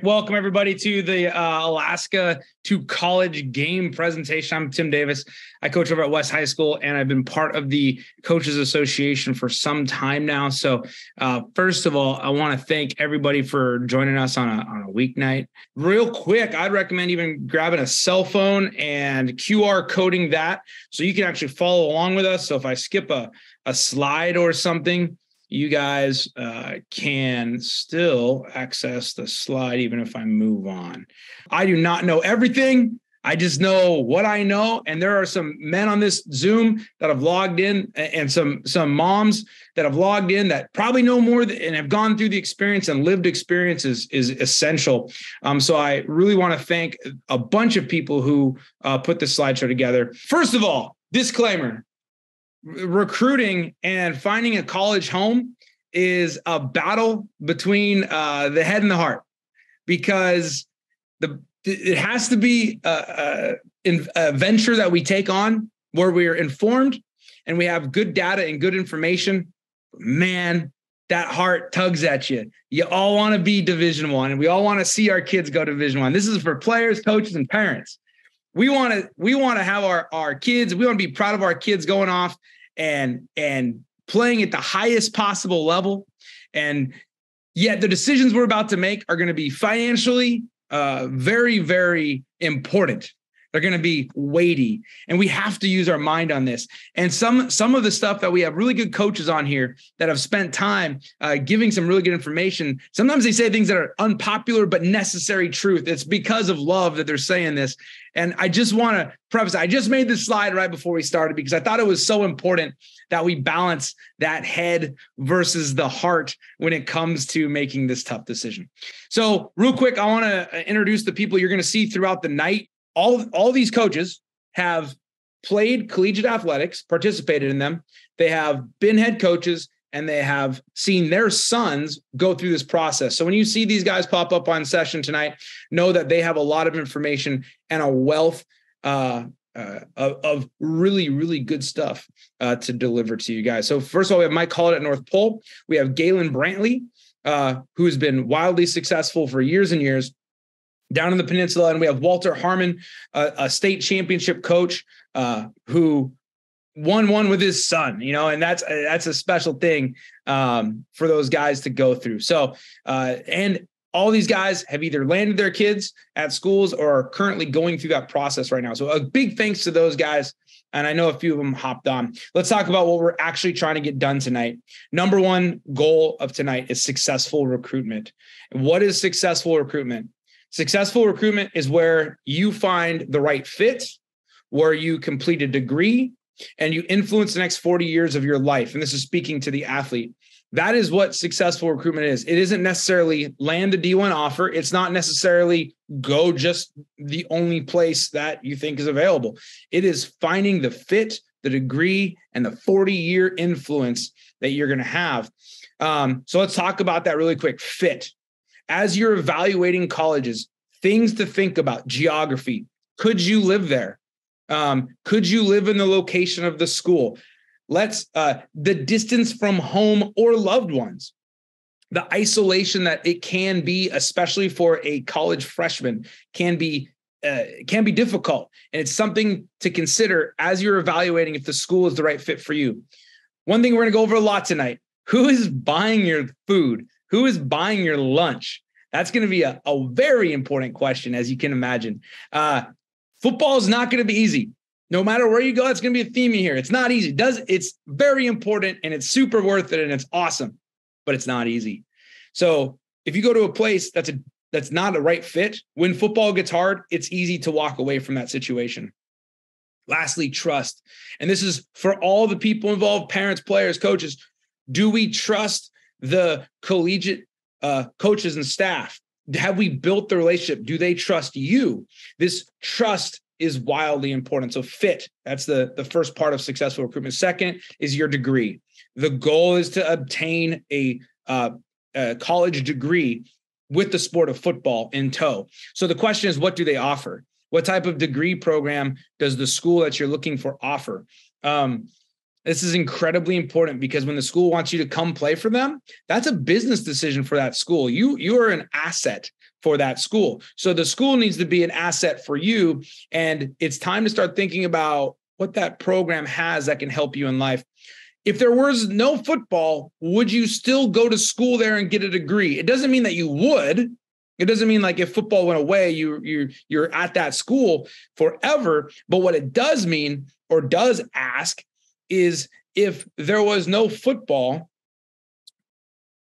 Welcome, everybody, to the uh, Alaska to College game presentation. I'm Tim Davis. I coach over at West High School, and I've been part of the Coaches Association for some time now. So, uh, first of all, I want to thank everybody for joining us on a, on a weeknight. Real quick, I'd recommend even grabbing a cell phone and QR coding that so you can actually follow along with us. So, if I skip a, a slide or something, you guys uh, can still access the slide even if I move on. I do not know everything. I just know what I know, and there are some men on this Zoom that have logged in, and some some moms that have logged in that probably know more and have gone through the experience and lived experience is, is essential. Um, so I really want to thank a bunch of people who uh, put this slideshow together. First of all, disclaimer: recruiting and finding a college home is a battle between uh, the head and the heart because the it has to be a, a, a venture that we take on where we are informed and we have good data and good information. Man, that heart tugs at you. You all want to be Division One, and we all want to see our kids go Division One. This is for players, coaches, and parents we want to we want to have our our kids we want to be proud of our kids going off and and playing at the highest possible level. And yet the decisions we're about to make are going to be financially uh, very very important they're going to be weighty. And we have to use our mind on this. And some some of the stuff that we have really good coaches on here that have spent time uh, giving some really good information sometimes they say things that are unpopular but necessary truth. It's because of love that they're saying this. And i just want to preface i just made this slide right before we started because i thought it was so important that we balance that head versus the heart when it comes to making this tough decision. So real quick i want to introduce the people you're going to see throughout the night all all these coaches have played collegiate athletics, participated in them. They have been head coaches and they have seen their sons go through this process. So when you see these guys pop up on session tonight, know that they have a lot of information and a wealth uh, uh, of, of, really, really good stuff uh, to deliver to you guys. So first of all, we have Mike Collett at North Pole. We have Galen Brantley, uh, who has been wildly successful for years and years down in the peninsula and we have walter harmon a, a state championship coach uh, who won one with his son you know and that's that's a special thing um, for those guys to go through so uh, and all these guys have either landed their kids at schools or are currently going through that process right now so a big thanks to those guys and I know a few of them hopped on. Let's talk about what we're actually trying to get done tonight. Number one goal of tonight is successful recruitment. What is successful recruitment? Successful recruitment is where you find the right fit, where you complete a degree, and you influence the next 40 years of your life. And this is speaking to the athlete. That is what successful recruitment is. It isn't necessarily land the D1 offer. It's not necessarily go just the only place that you think is available. It is finding the fit, the degree, and the 40 year influence that you're going to have. Um, so let's talk about that really quick. Fit as you're evaluating colleges, things to think about geography. Could you live there? Um, could you live in the location of the school? Let's uh, the distance from home or loved ones, the isolation that it can be, especially for a college freshman, can be uh, can be difficult, and it's something to consider as you're evaluating if the school is the right fit for you. One thing we're going to go over a lot tonight: who is buying your food? Who is buying your lunch? That's going to be a, a very important question, as you can imagine. Uh, football is not going to be easy. No matter where you go, it's going to be a theme here. It's not easy. Does it's very important and it's super worth it and it's awesome, but it's not easy. So if you go to a place that's a that's not a right fit, when football gets hard, it's easy to walk away from that situation. Lastly, trust. And this is for all the people involved, parents, players, coaches. Do we trust the collegiate uh, coaches and staff? Have we built the relationship? Do they trust you? This trust is wildly important. So fit, that's the, the first part of successful recruitment. Second is your degree. The goal is to obtain a, uh, a college degree with the sport of football in tow. So the question is, what do they offer? What type of degree program does the school that you're looking for offer? Um, this is incredibly important because when the school wants you to come play for them, that's a business decision for that school. You you are an asset for that school. So the school needs to be an asset for you. And it's time to start thinking about what that program has that can help you in life. If there was no football, would you still go to school there and get a degree? It doesn't mean that you would. It doesn't mean like if football went away, you you you're at that school forever. But what it does mean or does ask is if there was no football,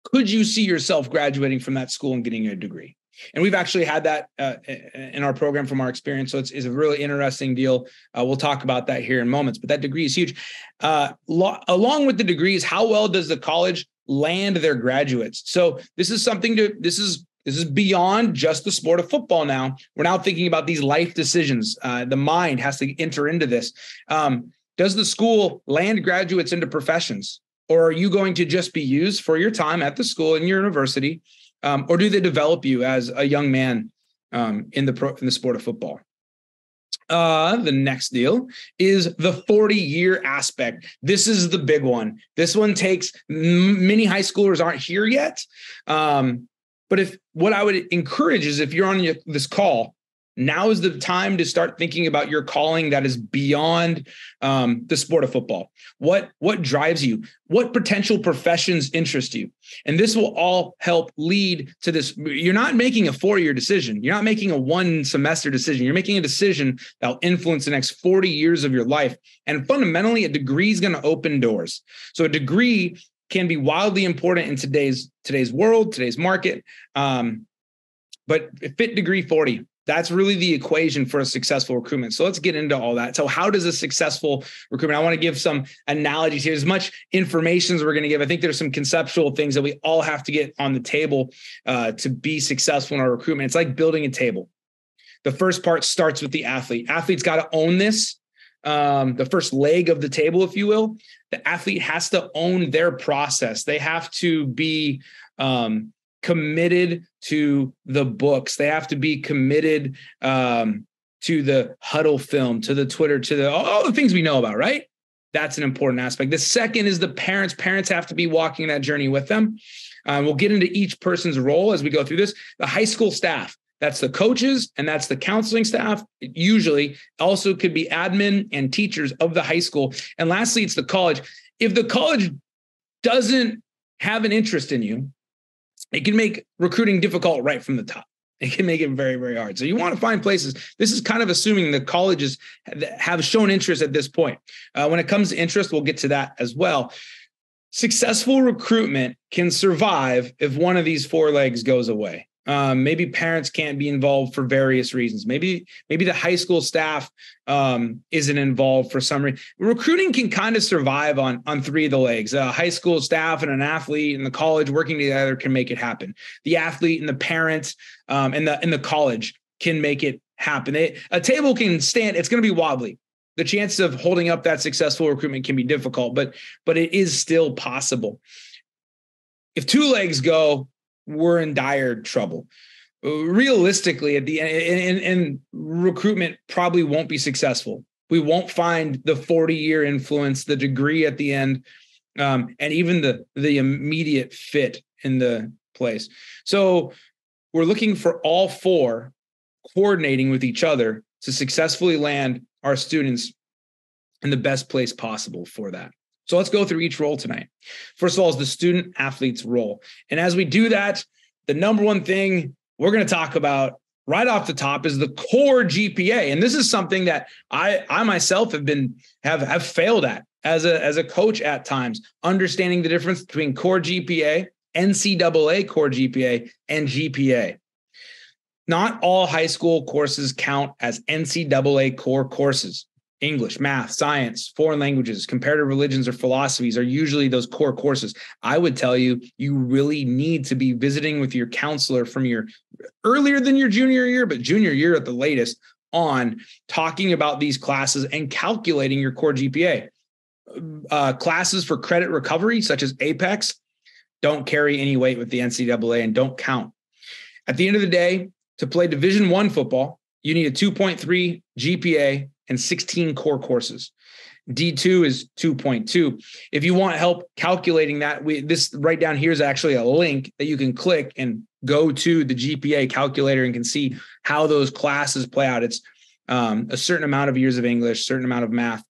could you see yourself graduating from that school and getting a degree? And we've actually had that uh, in our program from our experience. So it's, it's a really interesting deal. Uh, we'll talk about that here in moments, but that degree is huge. Uh, lo- along with the degrees, how well does the college land their graduates? So this is something to, this is this is beyond just the sport of football now. We're now thinking about these life decisions. Uh, the mind has to enter into this. Um, does the school land graduates into professions? Or are you going to just be used for your time at the school and your university um, or do they develop you as a young man um, in the pro, in the sport of football? Uh, the next deal is the 40 year aspect. This is the big one. This one takes many high schoolers aren't here yet. Um, but if what I would encourage is if you're on this call now is the time to start thinking about your calling that is beyond um, the sport of football. What what drives you? What potential professions interest you? And this will all help lead to this. You're not making a four year decision. You're not making a one semester decision. You're making a decision that will influence the next 40 years of your life. And fundamentally, a degree is going to open doors. So a degree can be wildly important in today's today's world, today's market. Um, but fit degree 40 that's really the equation for a successful recruitment. So let's get into all that. So, how does a successful recruitment? I want to give some analogies here. As much information as we're going to give, I think there's some conceptual things that we all have to get on the table uh, to be successful in our recruitment. It's like building a table. The first part starts with the athlete. Athlete's got to own this. Um, the first leg of the table, if you will. The athlete has to own their process. They have to be um, committed to the books. They have to be committed um, to the Hudl film, to the Twitter, to the all the things we know about, right? That's an important aspect. The second is the parents. Parents have to be walking that journey with them. Um, we'll get into each person's role as we go through this. The high school staff, that's the coaches and that's the counseling staff. It usually also could be admin and teachers of the high school. And lastly, it's the college. If the college doesn't have an interest in you, it can make recruiting difficult right from the top. It can make it very, very hard. So you want to find places. This is kind of assuming the colleges have shown interest at this point. Uh, when it comes to interest, we'll get to that as well. Successful recruitment can survive if one of these four legs goes away. Um, maybe parents can't be involved for various reasons. Maybe maybe the high school staff um, isn't involved for some reason. Recruiting can kind of survive on on three of the legs. A high school staff and an athlete and the college working together can make it happen. The athlete and the parents um, and the and the college can make it happen. A table can stand. It's going to be wobbly. The chances of holding up that successful recruitment can be difficult, but but it is still possible. If two legs go, we're in dire trouble. Realistically, at the end, and, and recruitment probably won't be successful. We won't find the 40 year influence, the degree at the end, um, and even the the immediate fit in the place. So we're looking for all four coordinating with each other to successfully land our students in the best place possible for that. So let's go through each role tonight. First of all, is the student athlete's role. And as we do that, the number one thing we're going to talk about right off the top is the core GPA. And this is something that I I myself have been have have failed at as a as a coach at times, understanding the difference between core GPA, NCAA core GPA, and GPA. Not all high school courses count as NCAA core courses. English, math, science, foreign languages, comparative religions, or philosophies are usually those core courses. I would tell you, you really need to be visiting with your counselor from your earlier than your junior year, but junior year at the latest on talking about these classes and calculating your core GPA. Uh, classes for credit recovery, such as Apex, don't carry any weight with the NCAA and don't count. At the end of the day, to play Division One football, you need a 2.3 GPA and 16 core courses. D2 is 2.2. If you want help calculating that, we this right down here is actually a link that you can click and go to the GPA calculator and can see how those classes play out. It's um, a certain amount of years of English, certain amount of math,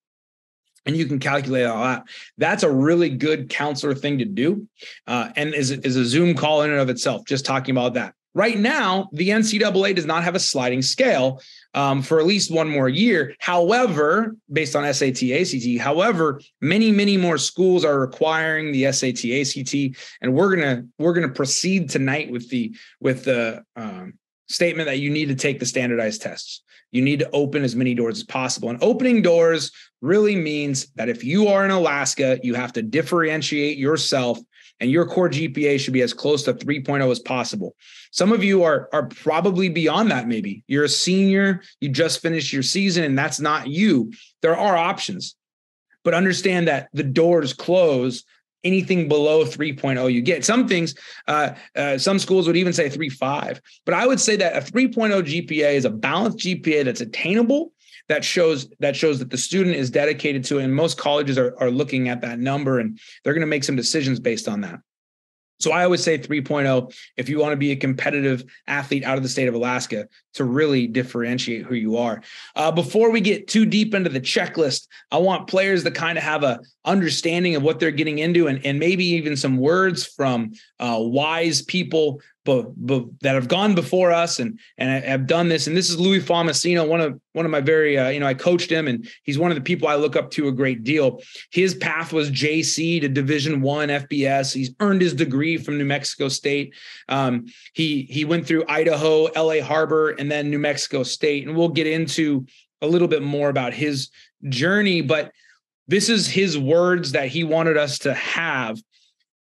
and you can calculate all that. That's a really good counselor thing to do, uh, and is is a Zoom call in and of itself. Just talking about that. Right now, the NCAA does not have a sliding scale um, for at least one more year. However, based on SAT, ACT, however, many, many more schools are requiring the SAT, ACT, and we're gonna we're gonna proceed tonight with the with the um, statement that you need to take the standardized tests. You need to open as many doors as possible. And opening doors really means that if you are in Alaska, you have to differentiate yourself and your core GPA should be as close to 3.0 as possible. Some of you are are probably beyond that maybe. You're a senior, you just finished your season and that's not you. There are options. But understand that the doors close anything below 3.0 you get some things uh, uh, some schools would even say 3.5 but i would say that a 3.0 gpa is a balanced gpa that's attainable that shows that shows that the student is dedicated to it and most colleges are, are looking at that number and they're going to make some decisions based on that so I always say 3.0 if you want to be a competitive athlete out of the state of Alaska to really differentiate who you are. Uh, before we get too deep into the checklist, I want players to kind of have a understanding of what they're getting into and, and maybe even some words from uh, wise people but, but that have gone before us and and have done this. And this is Louis Famasino, one of one of my very uh, you know I coached him, and he's one of the people I look up to a great deal. His path was JC to Division One FBS. He's earned his degree from New Mexico State. Um, he he went through Idaho, LA Harbor, and then New Mexico State, and we'll get into a little bit more about his journey, but this is his words that he wanted us to have.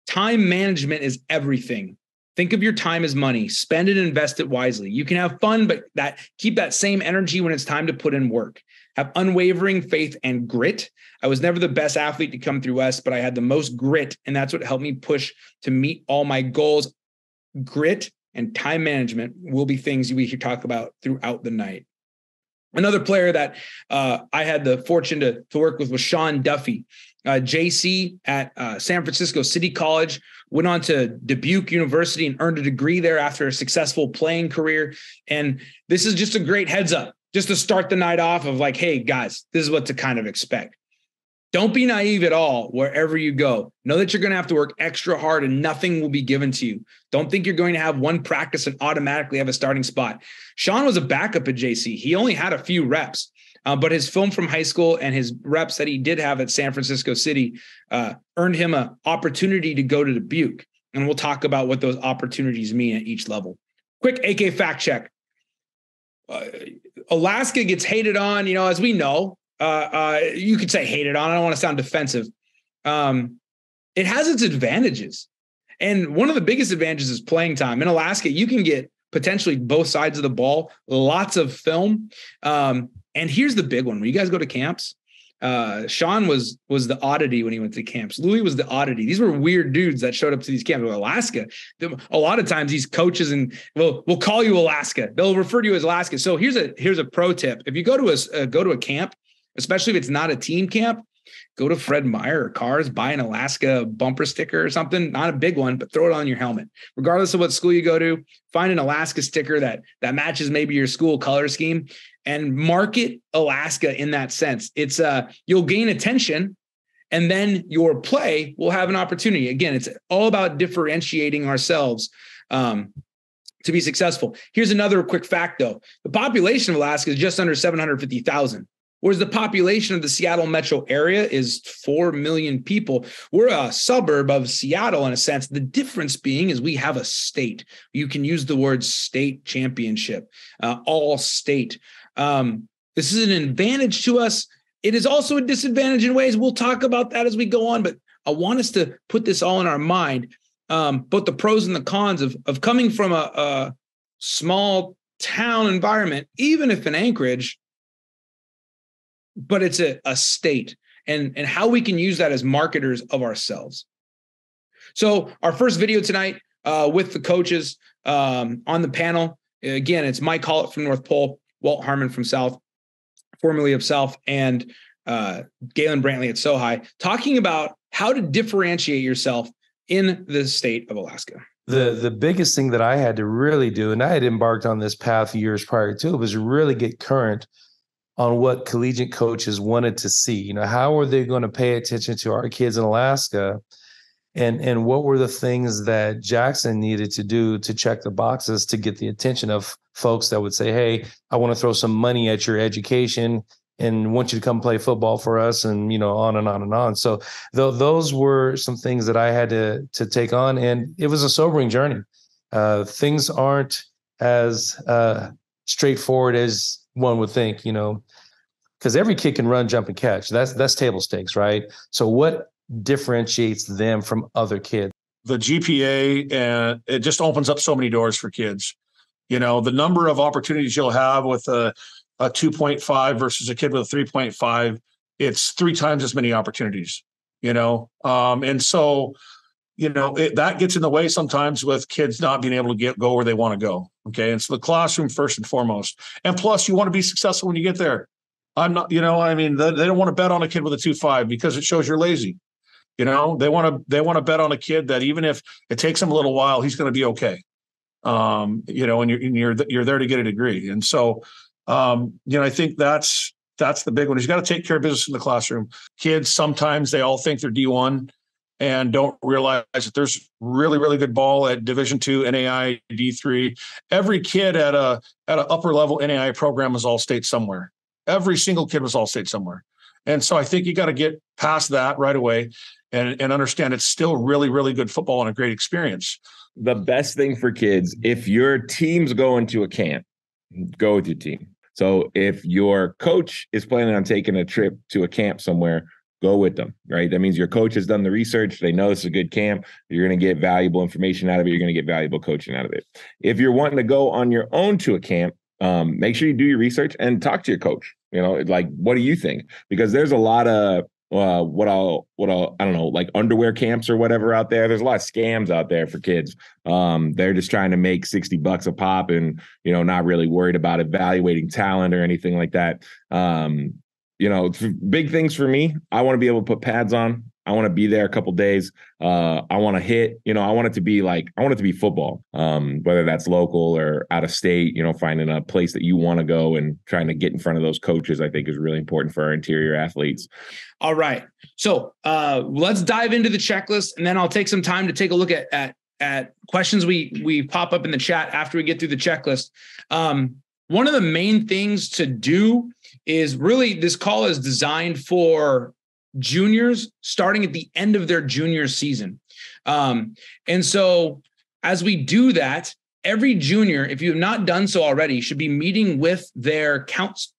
Time management is everything Think of your time as money. Spend it and invest it wisely. You can have fun, but that keep that same energy when it's time to put in work. Have unwavering faith and grit. I was never the best athlete to come through West, but I had the most grit, and that's what helped me push to meet all my goals. Grit and time management will be things we should talk about throughout the night. Another player that uh, I had the fortune to, to work with was Sean Duffy. Uh, JC at uh, San Francisco City College, went on to Dubuque University and earned a degree there after a successful playing career. And this is just a great heads up, just to start the night off of like, hey, guys, this is what to kind of expect. Don't be naive at all wherever you go. Know that you're going to have to work extra hard and nothing will be given to you. Don't think you're going to have one practice and automatically have a starting spot. Sean was a backup at JC. He only had a few reps. Uh, but his film from high school and his reps that he did have at San Francisco City uh, earned him an opportunity to go to Dubuque. And we'll talk about what those opportunities mean at each level. Quick AK fact check. Uh, Alaska gets hated on, you know, as we know. Uh, uh, you could say hated on. I don't want to sound defensive. Um, it has its advantages. And one of the biggest advantages is playing time. In Alaska, you can get potentially both sides of the ball, lots of film. Um, and here's the big one: when you guys go to camps, uh, Sean was was the oddity when he went to camps. Louis was the oddity. These were weird dudes that showed up to these camps. Alaska, a lot of times these coaches and will will call you Alaska. They'll refer to you as Alaska. So here's a here's a pro tip: if you go to a uh, go to a camp, especially if it's not a team camp, go to Fred Meyer or Carrs, buy an Alaska bumper sticker or something, not a big one, but throw it on your helmet. Regardless of what school you go to, find an Alaska sticker that that matches maybe your school color scheme and market Alaska in that sense. It's uh you'll gain attention and then your play will have an opportunity. Again, it's all about differentiating ourselves um, to be successful. Here's another quick fact though. The population of Alaska is just under 750,000. Whereas the population of the Seattle metro area is 4 million people. We're a suburb of Seattle in a sense. The difference being is we have a state. You can use the word state championship, uh, all state. Um, this is an advantage to us. It is also a disadvantage in ways. We'll talk about that as we go on, but I want us to put this all in our mind, um, both the pros and the cons of, of coming from a, a small town environment, even if in Anchorage, but it's a, a state and, and how we can use that as marketers of ourselves. So, our first video tonight uh, with the coaches um, on the panel. Again, it's Mike Hollett from North Pole. Walt Harmon from South, formerly of South, and uh, Galen Brantley at High, talking about how to differentiate yourself in the state of Alaska. the the biggest thing that I had to really do, and I had embarked on this path years prior to, it, was really get current on what collegiate coaches wanted to see. You know, how are they going to pay attention to our kids in Alaska? And and what were the things that Jackson needed to do to check the boxes to get the attention of folks that would say, "Hey, I want to throw some money at your education and want you to come play football for us and you know on and on and on so th- those were some things that i had to to take on and it was a sobering journey uh, things aren't as uh, straightforward as one would think you know because every kid can run jump and catch. That's that's table stakes right? So what differentiates them from other kids? The gpa and it just opens up so many doors for kids. You know the number of opportunities you'll have with a a 2.5 versus a kid with a 3.5 it's three times as many opportunities you know? Um, and so you know it, that gets in the way sometimes with kids not being able to get go where they want to go okay? And so the classroom first and foremost. And plus you want to be successful when you get there. I'm not you know i mean they, they don't want to bet on a kid with a 2-5 because it shows you're lazy. You know they want to they want to bet on a kid that even if it takes him a little while he's going to be okay. Um, you know and you're, and you're you're there to get a degree. And so um, you know, I think that's that's the big one. He's got to take care of business in the classroom. Kids sometimes they all think they're D1 and don't realize that there's really really good ball at Division two, NAI, D3. Every kid at a at an upper level NAI program is all state somewhere. Every single kid was all state somewhere. And so I think you got to get past that right away and, and understand it's still really, really good football and a great experience. The best thing for kids, if your team's going to a camp, go with your team. So if your coach is planning on taking a trip to a camp somewhere, go with them, right? That means your coach has done the research. They know this is a good camp. You're going to get valuable information out of it. You're going to get valuable coaching out of it. If you're wanting to go on your own to a camp, um, make sure you do your research and talk to your coach. You know, like, what do you think? Because there's a lot of uh, what I'll what I'll I don't know like underwear camps or whatever out there. There's a lot of scams out there for kids. Um, they're just trying to make sixty bucks a pop and you know not really worried about evaluating talent or anything like that. Um, you know, big things for me. I want to be able to put pads on. I want to be there a couple days. Uh, I want to hit, you know, I want it to be like, I want it to be football, um, whether that's local or out of state, you know, finding a place that you want to go and trying to get in front of those coaches, I think is really important for our interior athletes. All right. So uh, let's dive into the checklist and then I'll take some time to take a look at, at, at questions we, we pop up in the chat after we get through the checklist. Um, one of the main things to do is really this call is designed for juniors starting at the end of their junior season. Um, and so as we do that, every junior, if you have not done so already, should be meeting with their counsel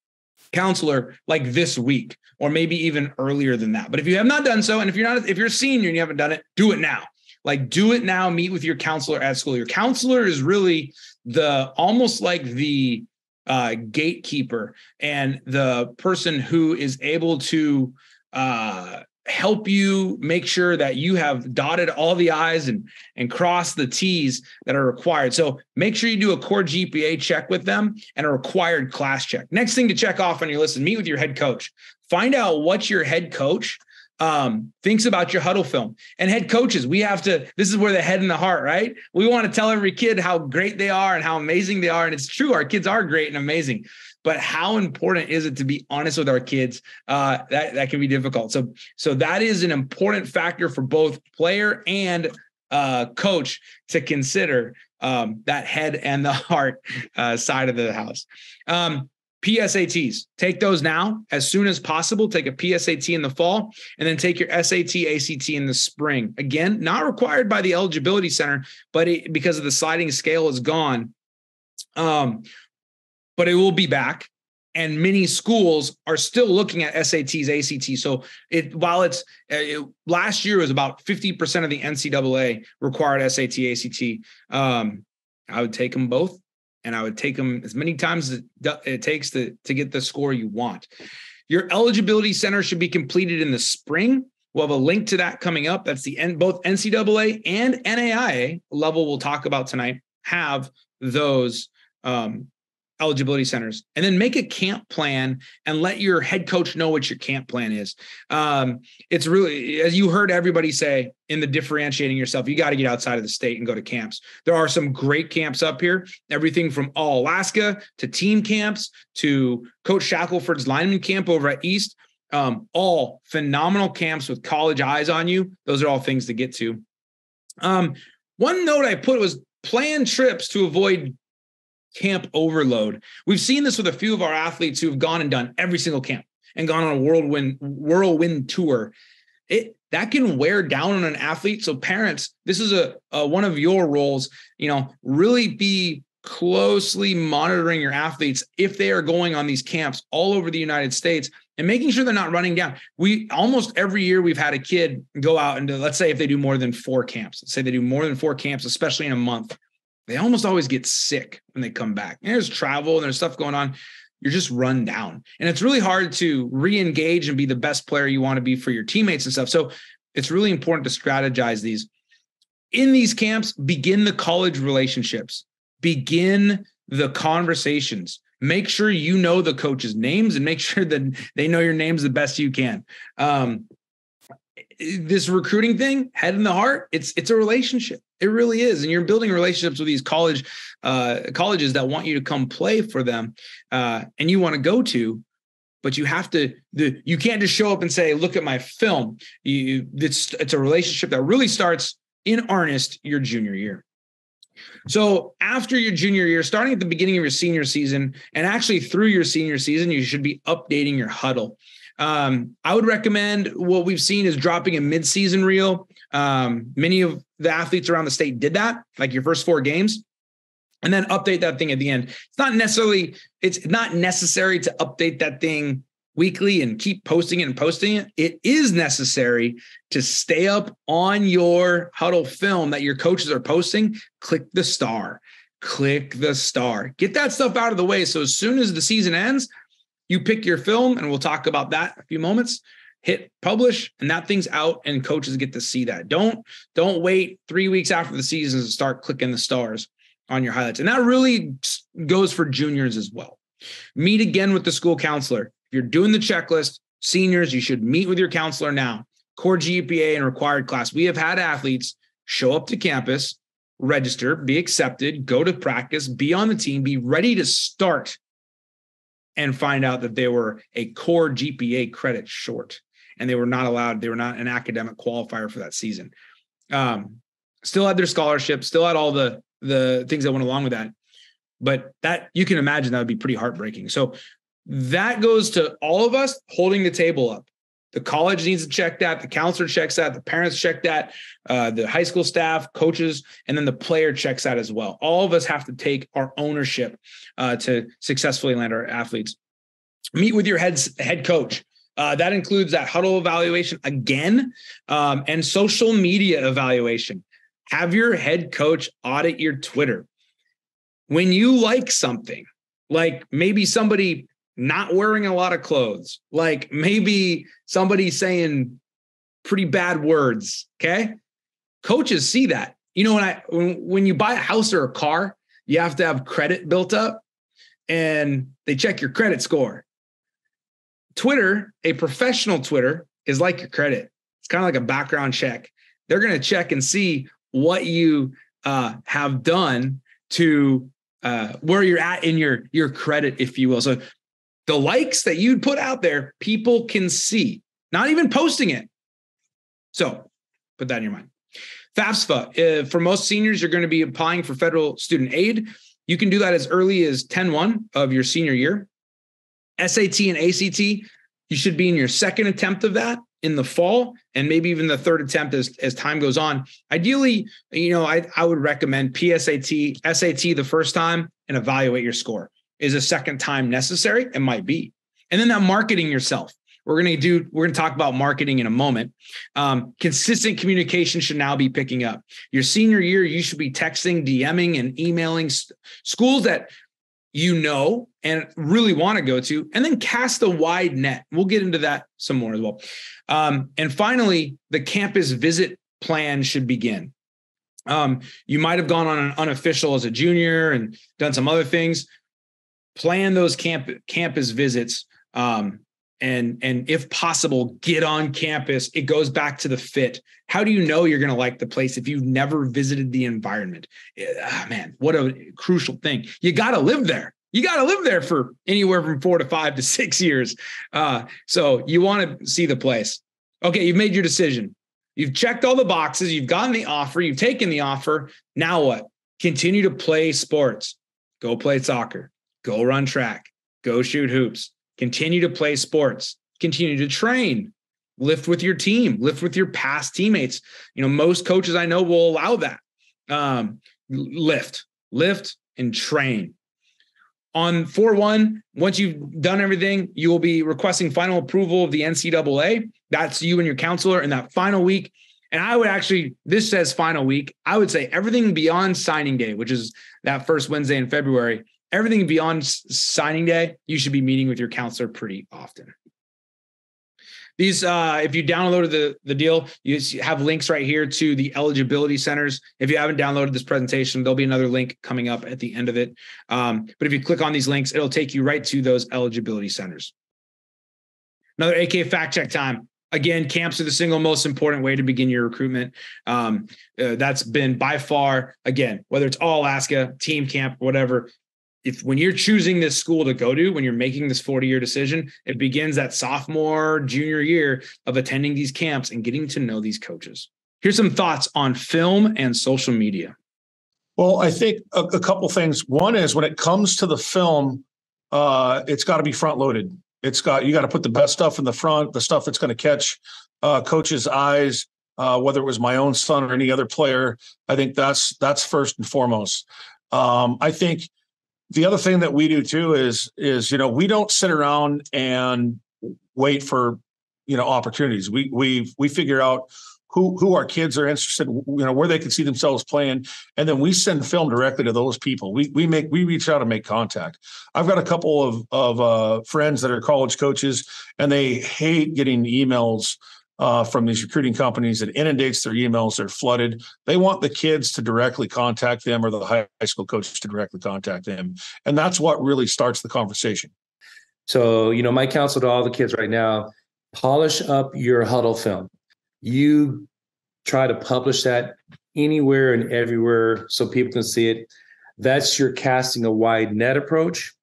counselor like this week or maybe even earlier than that. But if you have not done so, and if you're not, if you're a senior and you haven't done it, do it now. Like do it now, meet with your counselor at school. Your counselor is really the almost like the uh, gatekeeper and the person who is able to uh, help you make sure that you have dotted all the I's and, and crossed the T's that are required. So make sure you do a core GPA check with them and a required class check. Next thing to check off on your list is meet with your head coach. Find out what your head coach um, thinks about your Hudl film. And head coaches, we have to, this is where the head and the heart, right? We want to tell every kid how great they are and how amazing they are. And it's true, our kids are great and amazing but how important is it to be honest with our kids? Uh, that that can be difficult. So so that is an important factor for both player and uh, coach to consider um, that head and the heart uh, side of the house. Um, PSATs, take those now as soon as possible. Take a PSAT in the fall and then take your SAT, ACT in the spring. Again, not required by the eligibility center, but it, because of the sliding scale is gone. Um, but it will be back. And many schools are still looking at SATs, ACT. So it while it's uh, it, last year was about 50% of the NCAA required SAT, ACT. Um, I would take them both, and I would take them as many times as it, takes to to get the score you want. Your eligibility center should be completed in the spring. We'll have a link to that coming up. That's the end, both NCAA and NAIA level we'll talk about tonight have those um, eligibility centers and then make a camp plan and let your head coach know what your camp plan is. Um, it's really as you heard everybody say in the differentiating yourself you got to get outside of the state and go to camps. There are some great camps up here everything from all alaska to team camps to coach shackelford's lineman camp over at east. Um, all phenomenal camps with college eyes on you. Those are all things to get to. Um, one note i put was plan trips to avoid camp overload. We've seen this with a few of our athletes who have gone and done every single camp and gone on a whirlwind whirlwind tour. It that can wear down on an athlete. So parents, this is a, a one of your roles. You know, really be closely monitoring your athletes if they are going on these camps all over the United States and making sure they're not running down. We almost every year we've had a kid go out and do, let's say if they do more than four camps, let's say they do more than four camps, especially in a month, they almost always get sick when they come back. And there's travel and there's stuff going on. You're just run down. And it's really hard to re engage and be the best player you want to be for your teammates and stuff. So it's really important to strategize these. In these camps, begin the college relationships, begin the conversations. Make sure you know the coaches' names and make sure that they know your names the best you can. Um, this recruiting thing, head in the heart, it's it's a relationship. It really is, and you're building relationships with these college uh, colleges that want you to come play for them, uh, and you want to go to. But you have to. The you can't just show up and say, "Look at my film." You, it's it's a relationship that really starts in earnest your junior year. So after your junior year, starting at the beginning of your senior season, and actually through your senior season, you should be updating your Hudl. Um, I would recommend what we've seen is dropping a mid-season reel. Um, many of the athletes around the state did that, like your first four games, and then update that thing at the end. It's not necessarily it's not necessary to update that thing weekly and keep posting it and posting it. It is necessary to stay up on your Hudl film that your coaches are posting. Click the star. Click the star. Get that stuff out of the way. So as soon as the season ends, you pick your film, and we'll talk about that a few moments. Hit publish, and that thing's out, and coaches get to see that. Don't don't wait three weeks after the season to start clicking the stars on your highlights, and that really goes for juniors as well. Meet again with the school counselor. If you're doing the checklist, seniors, you should meet with your counselor now. Core GPA and required class. We have had athletes show up to campus, register, be accepted, go to practice, be on the team, be ready to start and find out that they were a core GPA credit short and they were not allowed, they were not an academic qualifier for that season. Um, still had their scholarship, still had all the the things that went along with that. But that you can imagine that would be pretty heartbreaking. So that goes to all of us holding the table up. The college needs to check that. The counselor checks that. The parents check that. Uh, the high school staff, coaches, and then the player checks that as well. All of us have to take our ownership uh, to successfully land our athletes. Meet with your head head coach. Uh, that includes that Hudl evaluation again um, and social media evaluation. Have your head coach audit your Twitter. When you like something, like maybe somebody not wearing a lot of clothes, like maybe somebody saying pretty bad words. Okay. Coaches see that. You know, when I when, when you buy a house or a car, you have to have credit built up and they check your credit score. Twitter, a professional Twitter, is like your credit. It's kind of like a background check. They're going to check and see what you uh, have done to uh, where you're at in your your credit, if you will. So the likes that you'd put out there, people can see, not even posting it. So put that in your mind. FAFSA, uh, for most seniors, you're going to be applying for federal student aid. You can do that as early as 10 1 of your senior year. SAT and ACT, you should be in your second attempt of that in the fall and maybe even the third attempt as, as time goes on. Ideally, you know, I, I would recommend PSAT, SAT the first time and evaluate your score. Is a second time necessary? It might be. And then that marketing yourself. We're going to do, we're going to talk about marketing in a moment. Um, consistent communication should now be picking up. Your senior year, you should be texting, DMing, and emailing schools that you know and really want to go to, and then cast a wide net. We'll get into that some more as well. Um, and finally, the campus visit plan should begin. Um, you might have gone on an unofficial as a junior and done some other things plan those camp campus visits. Um, and and if possible get on campus. It goes back to the fit. How do you know you're going to like the place if you've never visited the environment? Oh, man what a crucial thing. You got to live there. You got to live there for anywhere from four to five to six years. Uh, so you want to see the place. Okay you've made your decision. You've checked all the boxes. You've gotten the offer. You've taken the offer. Now what? Continue to play sports. Go play soccer. Go run track. Go shoot hoops continue to play sports, continue to train, lift with your team, lift with your past teammates. You know, most coaches I know will allow that. Um, lift, lift, and train. On 4 1, once you've done everything, you will be requesting final approval of the NCAA. That's you and your counselor in that final week. And I would actually, this says final week. I would say everything beyond signing day, which is that first Wednesday in February, everything beyond signing day, you should be meeting with your counselor pretty often. These, uh, if you downloaded the, the deal, you have links right here to the eligibility centers. If you haven't downloaded this presentation, there'll be another link coming up at the end of it. Um, but if you click on these links, it'll take you right to those eligibility centers. Another AK fact check time. Again, camps are the single most important way to begin your recruitment. Um, uh, that's been by far, again, whether it's all Alaska, team camp, whatever, if when you're choosing this school to go to, when you're making this 40 year decision, it begins that sophomore, junior year of attending these camps and getting to know these coaches. Here's some thoughts on film and social media. Well, I think a, a couple things. One is when it comes to the film, uh, it's got to be front loaded. It's got you got to put the best stuff in the front, the stuff that's going to catch uh, coaches' eyes. Uh, whether it was my own son or any other player, I think that's that's first and foremost. Um, I think the other thing that we do too is is you know we don't sit around and wait for you know opportunities. We we we figure out who who our kids are interested you know where they can see themselves playing and then we send film directly to those people. We we make we reach out and make contact. I've got a couple of of uh, friends that are college coaches and they hate getting emails uh, from these recruiting companies. It inundates their emails. They're flooded. They want the kids to directly contact them or the high school coaches to directly contact them. And that's what really starts the conversation. So, you know, my counsel to all the kids right now polish up your Hudl film. You try to publish that anywhere and everywhere so people can see it. That's your casting a wide net approach.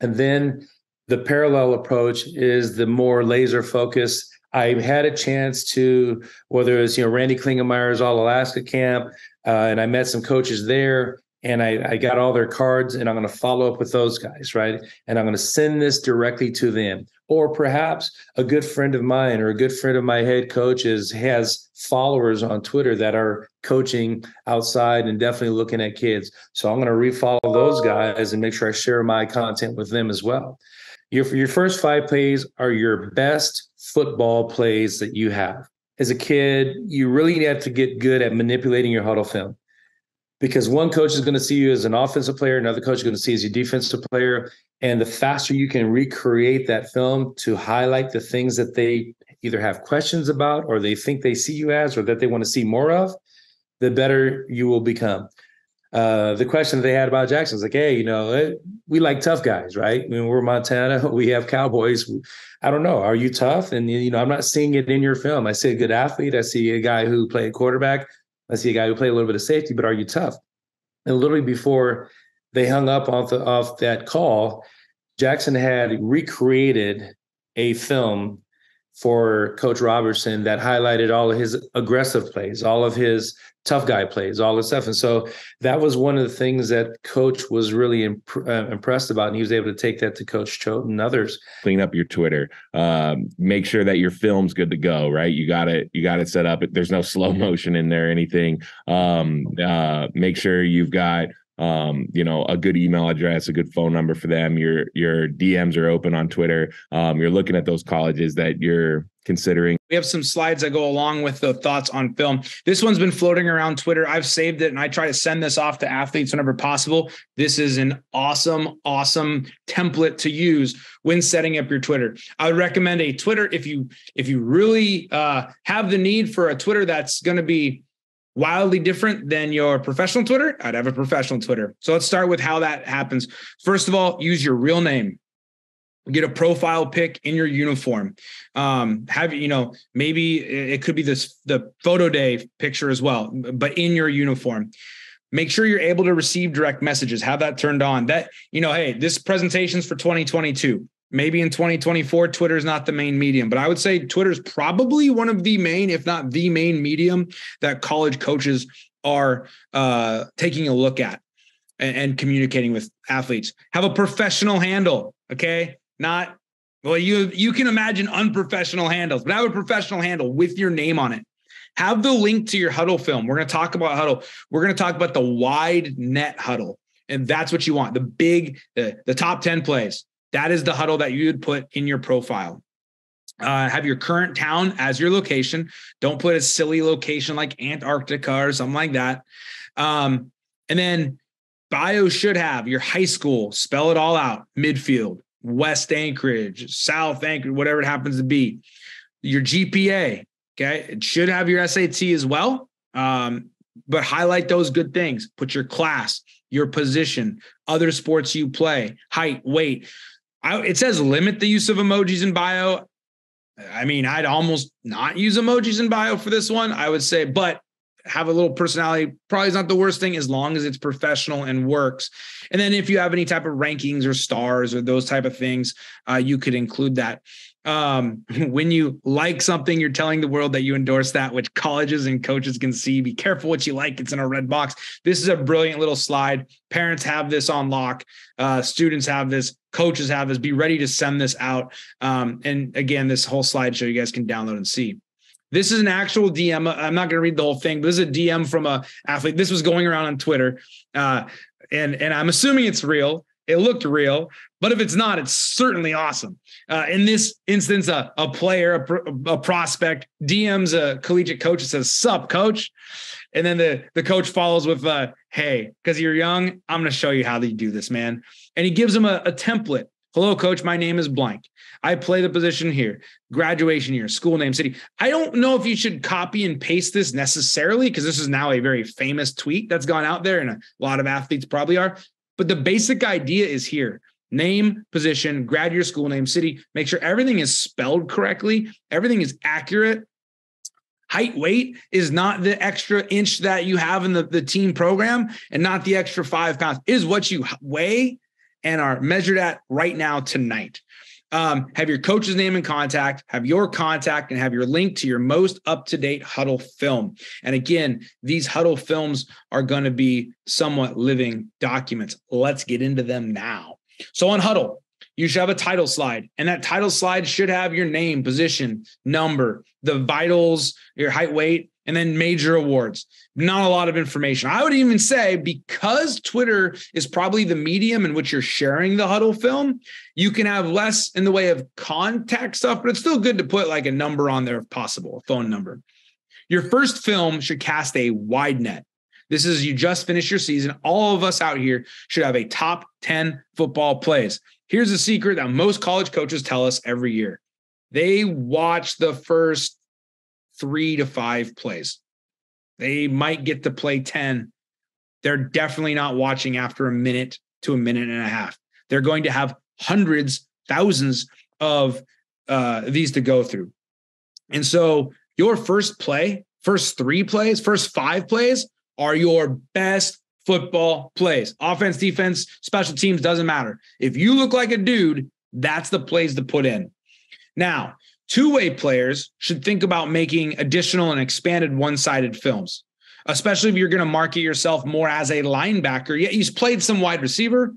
And then the parallel approach is the more laser focused I had a chance to, whether it's you know Randy Klingemeyer's All Alaska Camp, uh, and I met some coaches there, and I, I got all their cards, and I'm going to follow up with those guys, right? And I'm going to send this directly to them, or perhaps a good friend of mine or a good friend of my head coach is has followers on Twitter that are coaching outside and definitely looking at kids. So I'm going to refollow those guys and make sure I share my content with them as well. Your your first five plays are your best football plays that you have. As a kid, you really have to get good at manipulating your Hudl film because one coach is going to see you as an offensive player, another coach is going to see you as a defensive player. And the faster you can recreate that film to highlight the things that they either have questions about or they think they see you as or that they want to see more of, the better you will become. Uh, the question that they had about Jackson was like, hey, you know, it, eh, we like tough guys, right? I mean, we're Montana, we have Cowboys. I don't know. Are you tough? And you know, I'm not seeing it in your film. I see a good athlete. I see a guy who played quarterback. I see a guy who played a little bit of safety. But are you tough? And literally before they hung up off the, off that call, Jackson had recreated a film for Coach Robertson that highlighted all of his aggressive plays, all of his tough guy plays, all this stuff. And so that was one of the things that Coach was really imp- uh, impressed about, and he was able to take that to Coach Choate and others. Clean up your Twitter. Um, make sure that your film's good to go. Right, you got it. You got it set up. There's no slow motion in there. Anything. Um, uh, make sure you've got um, you know, a good email address, a good phone number for them. Your your DMs are open on Twitter. Um, you're looking at those colleges that you're considering. We have some slides that go along with the thoughts on film. This one's been floating around Twitter. I've saved it and I try to send this off to athletes whenever possible. This is an awesome, awesome template to use when setting up your Twitter. I would recommend a Twitter if you if you really uh, have the need for a Twitter that's going to be wildly different than your professional Twitter, I'd have a professional Twitter. So let's start with how that happens. First of all, use your real name. Get a profile pic in your uniform. Um, have you know maybe it could be this the photo day picture as well, but in your uniform. Make sure you're able to receive direct messages. Have that turned on. That you know, hey, this presentation's for 2022 maybe in 2024 twitter is not the main medium but i would say twitter is probably one of the main if not the main medium that college coaches are uh, taking a look at and, and, communicating with athletes. Have a professional handle okay? Not well you you can imagine unprofessional handles but have a professional handle with your name on it. Have the link to your Hudl film. We're going to talk about Hudl. We're going to talk about the wide net Hudl and that's what you want. The big the, the top 10 plays that is the Hudl that you would put in your profile. Uh, have your current town as your location. Don't put a silly location like Antarctica or something like that. Um, and then bio should have your high school, spell it all out, midfield, West Anchorage, South Anchorage, whatever it happens to be. Your GPA, okay, it should have your SAT as well. Um, but highlight those good things. Put your class, your position, other sports you play, height, weight. I, it says limit the use of emojis in bio. I mean, I'd almost not use emojis in bio for this one. I would say, but have a little personality probably is not the worst thing as long as it's professional and works. And then if you have any type of rankings or stars or those type of things, uh, you could include that um, when you like something, you're telling the world that you endorse that, which colleges and coaches can see. Be careful what you like. It's in a red box. This is a brilliant little slide. Parents have this on lock. Uh, students have this. Coaches have this. Be ready to send this out. Um, and again, this whole slideshow you guys can download and see. This is an actual DM. I'm not going to read the whole thing, but this is a DM from a athlete. This was going around on Twitter, uh, and and I'm assuming it's real. It looked real, but if it's not, it's certainly awesome. Uh, in this instance, a, a player, a, a, prospect, DMs a collegiate coach and says, Sup, coach. And then the, the coach follows with, uh, Hey, because you're young, I'm going to show you how you do this, man. And he gives him a, a template. Hello, coach. My name is blank. I play the position here, graduation year, school name, city. I don't know if you should copy and paste this necessarily because this is now a very famous tweet that's gone out there, and a lot of athletes probably are. But the basic idea is here name, position, grad year, school name, city. Make sure everything is spelled correctly, everything is accurate. Height, weight is not the extra inch that you have in the, the team program and not the extra five pounds, it is what you weigh and are measured at right now tonight. Um, have your coach's name and contact, have your contact, and have your link to your most up to date Hudl film. And again, these Hudl films are going to be somewhat living documents. Let's get into them now. So on huddle, you should have a title slide, and that title slide should have your name, position, number, the vitals, your height, weight, and then major awards. Not a lot of information. I would even say because Twitter is probably the medium in which you're sharing the Hudl film, you can have less in the way of contact stuff, but it's still good to put like a number on there if possible, a phone number. Your first film should cast a wide net. This is you just finished your season. All of us out here should have a top 10 football plays. Here's a secret that most college coaches tell us every year. They watch the first 3 to 5 plays. They might get to play 10. They're definitely not watching after a minute to a minute and a half. They're going to have hundreds, thousands of uh, these to go through. And so your first play, first three plays, first five plays are your best football plays. Offense, defense, special teams doesn't matter. If you look like a dude, that's the plays to put in. Now, two way players should think about making additional and expanded one sided films, especially if you're going to market yourself more as a linebacker. Yet you've played some wide receiver.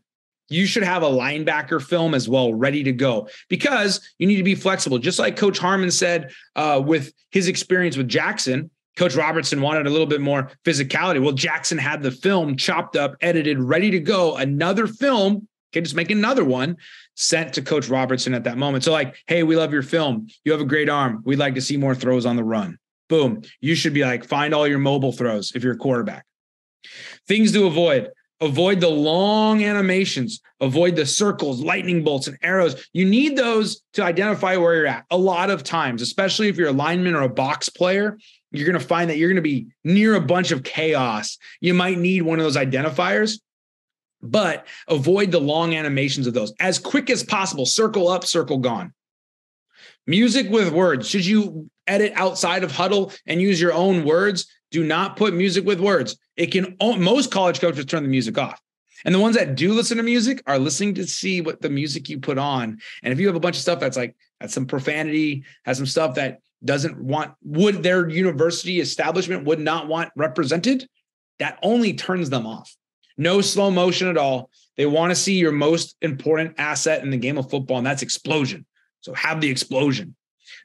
You should have a linebacker film as well, ready to go, because you need to be flexible. Just like Coach Harmon said uh, with his experience with Jackson, Coach Robertson wanted a little bit more physicality. Well, Jackson had the film chopped up, edited, ready to go. Another film, okay, just make another one, sent to Coach Robertson at that moment. So, like, hey, we love your film. You have a great arm. We'd like to see more throws on the run. Boom. You should be like, find all your mobile throws if you're a quarterback. Things to avoid. Avoid the long animations, avoid the circles, lightning bolts, and arrows. You need those to identify where you're at. A lot of times, especially if you're a lineman or a box player, you're going to find that you're going to be near a bunch of chaos. You might need one of those identifiers, but avoid the long animations of those as quick as possible. Circle up, circle gone. Music with words. Should you edit outside of Hudl and use your own words? Do not put music with words. It can most college coaches turn the music off. And the ones that do listen to music are listening to see what the music you put on. And if you have a bunch of stuff that's like that's some profanity, has some stuff that doesn't want would their university establishment would not want represented, that only turns them off. No slow motion at all. They want to see your most important asset in the game of football, and that's explosion. So have the explosion.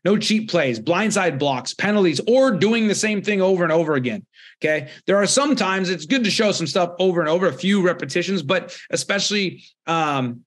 No cheap plays, blindside blocks, penalties, or doing the same thing over and over again. Okay. There are sometimes it's good to show some stuff over and over, a few repetitions, but especially, um,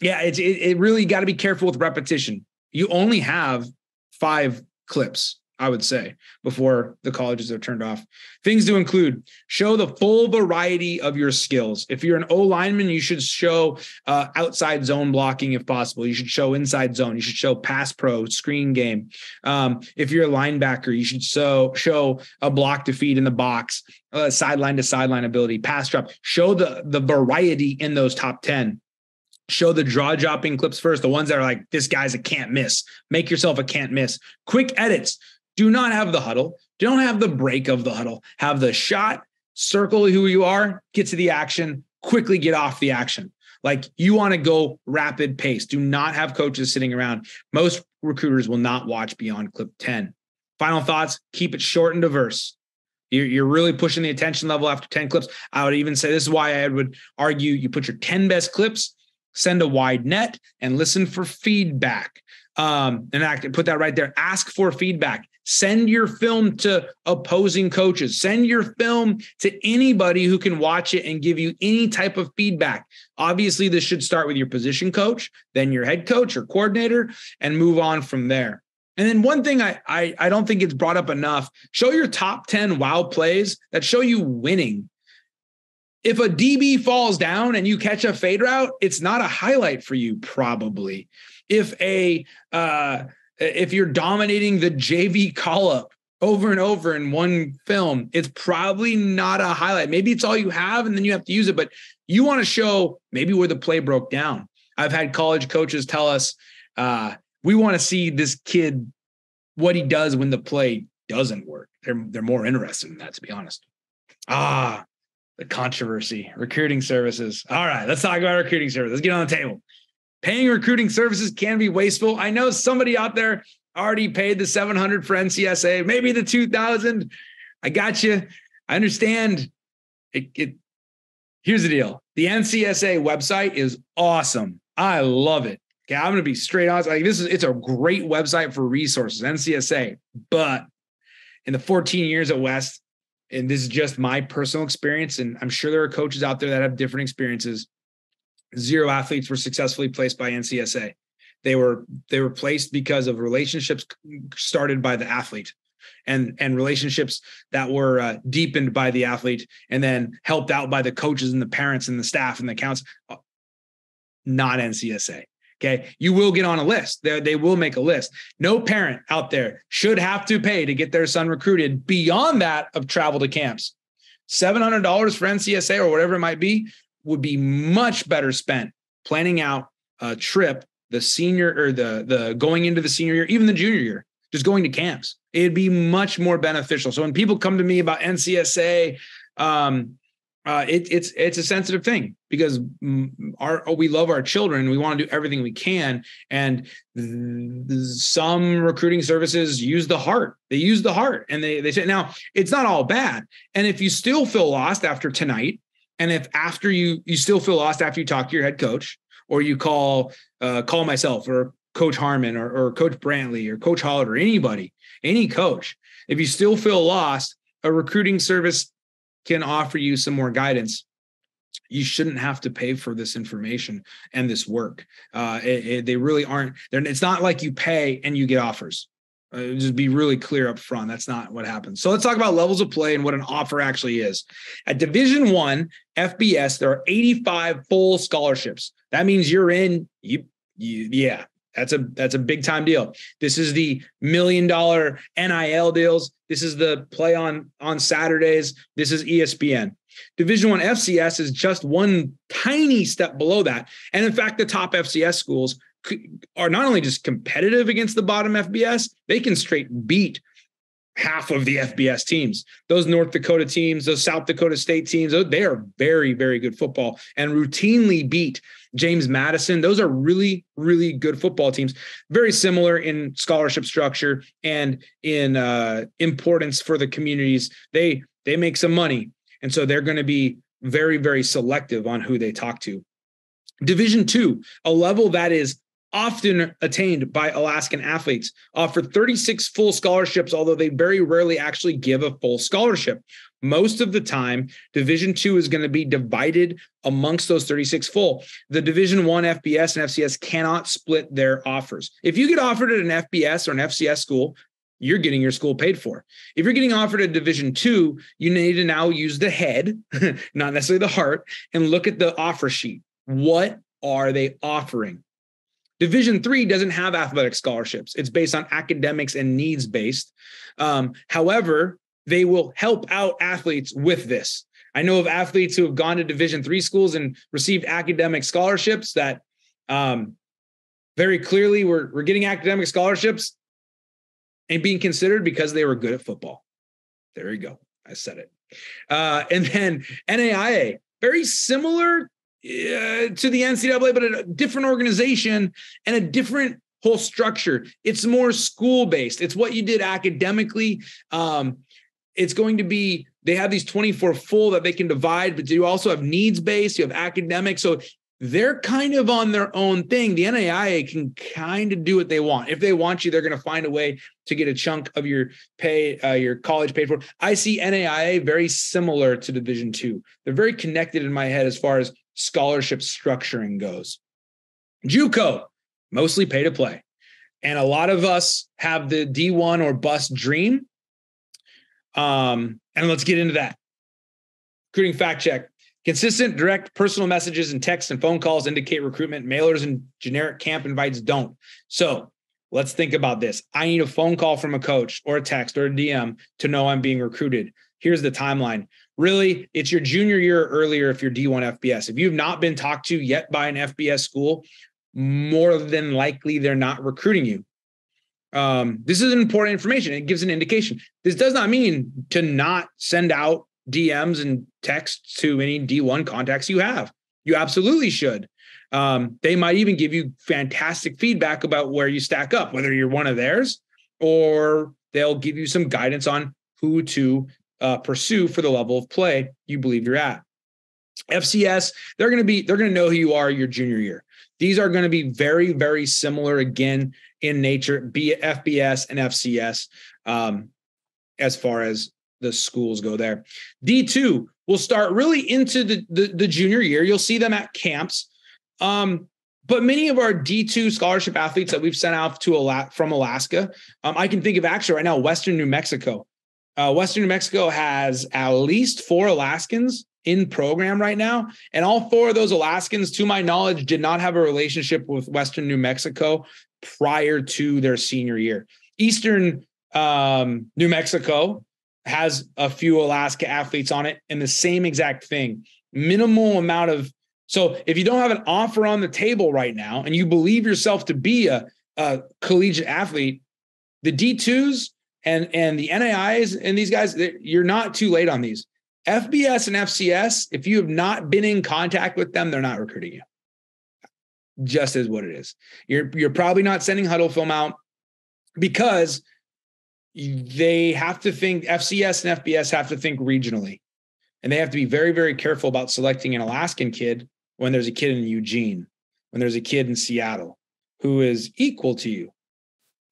yeah, it's, it, it really got to be careful with repetition. You only have five clips I would say, before the colleges are turned off. Things to include show the full variety of your skills. If you're an O lineman, you should show uh, outside zone blocking if possible. You should show inside zone. You should show pass pro, screen game. Um, if you're a linebacker, you should show, show a block to feed in the box, uh, sideline to sideline ability, pass drop. Show the, the variety in those top 10 show the draw dropping clips first, the ones that are like, this guy's a can't miss. Make yourself a can't miss. Quick edits. Do not have the huddle. Don't have the break of the huddle. Have the shot, circle who you are, get to the action, quickly get off the action. Like you want to go rapid pace. Do not have coaches sitting around. Most recruiters will not watch beyond clip 10. Final thoughts keep it short and diverse. You're, really pushing the attention level after 10 clips. I would even say this is why I would argue you put your 10 best clips, send a wide net, and listen for feedback. Um, and I put that right there. Ask for feedback. Send your film to opposing coaches. Send your film to anybody who can watch it and give you any type of feedback. Obviously, this should start with your position coach, then your head coach or coordinator, and move on from there. And then one thing I, I, I don't think it's brought up enough: show your top ten wow plays that show you winning. If a DB falls down and you catch a fade route, it's not a highlight for you, probably. If a uh, if you're dominating the JV call up over and over in one film, it's probably not a highlight. Maybe it's all you have and then you have to use it, but you want to show maybe where the play broke down. I've had college coaches tell us, uh, we want to see this kid what he does when the play doesn't work. They're they're more interested in that, to be honest. Ah, the controversy, recruiting services. All right, let's talk about recruiting services. Let's get on the table. Paying recruiting services can be wasteful. I know somebody out there already paid the 700 for NCSA, maybe the 2000. I got you. I understand. It, it here's the deal. The NCSA website is awesome. I love it. Okay, I'm gonna be straight honest. Like this is it's a great website for resources, NCSA. But in the 14 years at West, and this is just my personal experience, and I'm sure there are coaches out there that have different experiences zero athletes were successfully placed by NCSA. They were they were placed because of relationships started by the athlete and and relationships that were uh, deepened by the athlete and then helped out by the coaches and the parents and the staff and the accounts uh, not NCSA okay? You will get on a list. They, they will make a list. No parent out there should have to pay to get their son recruited beyond that of travel to camps. $700 for NCSA or whatever it might be would be much better spent planning out a trip the senior or the the going into the senior year even the junior year just going to camps it'd be much more beneficial so when people come to me about ncsA um, uh, it, it's it's a sensitive thing because our we love our children. We want to do everything we can, and some recruiting services use the heart. They use the heart, and they they say now it's not all bad. And if you still feel lost after tonight, and if after you you still feel lost after you talk to your head coach, or you call uh, call myself or Coach Harmon or, or Coach Brantley or Coach Hollett or anybody, any coach, if you still feel lost, a recruiting service can offer you some more guidance. You shouldn't have to pay for this information and this work. Uh, it, it, they really aren't. It's not like you pay and you get offers. Uh, just be really clear up front. That's not what happens. So let's talk about levels of play and what an offer actually is. At Division One FBS, there are 85 full scholarships. That means you're in. You, you yeah, That's a that's a big time deal. This is the million dollar NIL deals. This is the play on on Saturdays. This is ESPN. Division One FCS is just one tiny step below that. And in fact, the top FCS schools are not only just competitive against the bottom FBS, they can straight beat half of the FBS teams. Those North Dakota teams, those South Dakota State teams, they are very, very good football and routinely beat James Madison. Those are really, really good football teams. Very similar in scholarship structure and in uh, importance for the communities. They they make some money, and so they're going to be very, very selective on who they talk to. Division two, a level that is often attained by Alaskan athletes, offer 36 full scholarships, although they very rarely actually give a full scholarship. Most of the time, Division two is going to be divided amongst those 36 full. The Division one FBS and FCS cannot split their offers. If you get offered at an FBS or an FCS school, you're getting your school paid for. If you're getting offered a division two, you need to now use the head, not necessarily the heart, and look at the offer sheet. What are they offering? Division three doesn't have athletic scholarships. It's based on academics and needs based. Um, however, they will help out athletes with this. I know of athletes who have gone to Division three schools and received academic scholarships that um, very clearly were, were getting academic scholarships and being considered because they were good at football. There you go. I said it. Uh, and then NAIA, very similar uh, to the NCAA, but a different organization and a different whole structure. It's more school based. It's what you did academically. Um, it's going to be they have these 24 full that they can divide, but you also have needs based, you have academic. So they're kind of on their own thing. The NAIA can kind of do what they want. If they want you, they're going to find a way to get a chunk of your pay, uh, your college paid for. I see NAIA very similar to Division two. They're very connected in my head as far as scholarship structuring goes. JUCO, mostly pay to play. And a lot of us have the D1 or bust dream. Um, and let's get into that. Recruiting fact check. Consistent direct personal messages and texts and phone calls indicate recruitment. Mailers and generic camp invites don't. So let's think about this. I need a phone call from a coach or a text or a DM to know I'm being recruited. Here's the timeline really it's your junior year or earlier if you're D1 FBS. If you've not been talked to yet by an FBS school, more than likely they're not recruiting you. Um, this is important information. It gives an indication. This does not mean to not send out DMs and texts to any D1 contacts you have. You absolutely should. Um, they might even give you fantastic feedback about where you stack up, whether you're one of theirs or they'll give you some guidance on who to uh, pursue for the level of play you believe you're at. FCS, they're going to be they're going to know who you are your junior year. These are going to be very very similar again in nature, be it FBS and FCS, um, as far as the schools go there. D2 will start really into the, the, the junior year. You'll see them at camps. Um, but many of our D2 scholarship athletes that we've sent out to a from Alaska, um, I can think of actually right now, Western New Mexico. Uh, Western New Mexico has at least four Alaskans in program right now. And all four of those Alaskans, to my knowledge, did not have a relationship with Western New Mexico prior to their senior year. Eastern um, New Mexico has a few Alaska athletes on it, and the same exact thing. Minimal amount of so if you don't have an offer on the table right now and you believe yourself to be a, a collegiate athlete, the D2s and and the NAIs and these guys, you're not too late on these. FBS and FCS, if you have not been in contact with them, they're not recruiting you. Just as what it is. You're you're probably not sending Hudl film out because they have to think FCS and FBS have to think regionally. And they have to be very, very careful about selecting an Alaskan kid when there's a kid in Eugene, when there's a kid in Seattle who is equal to you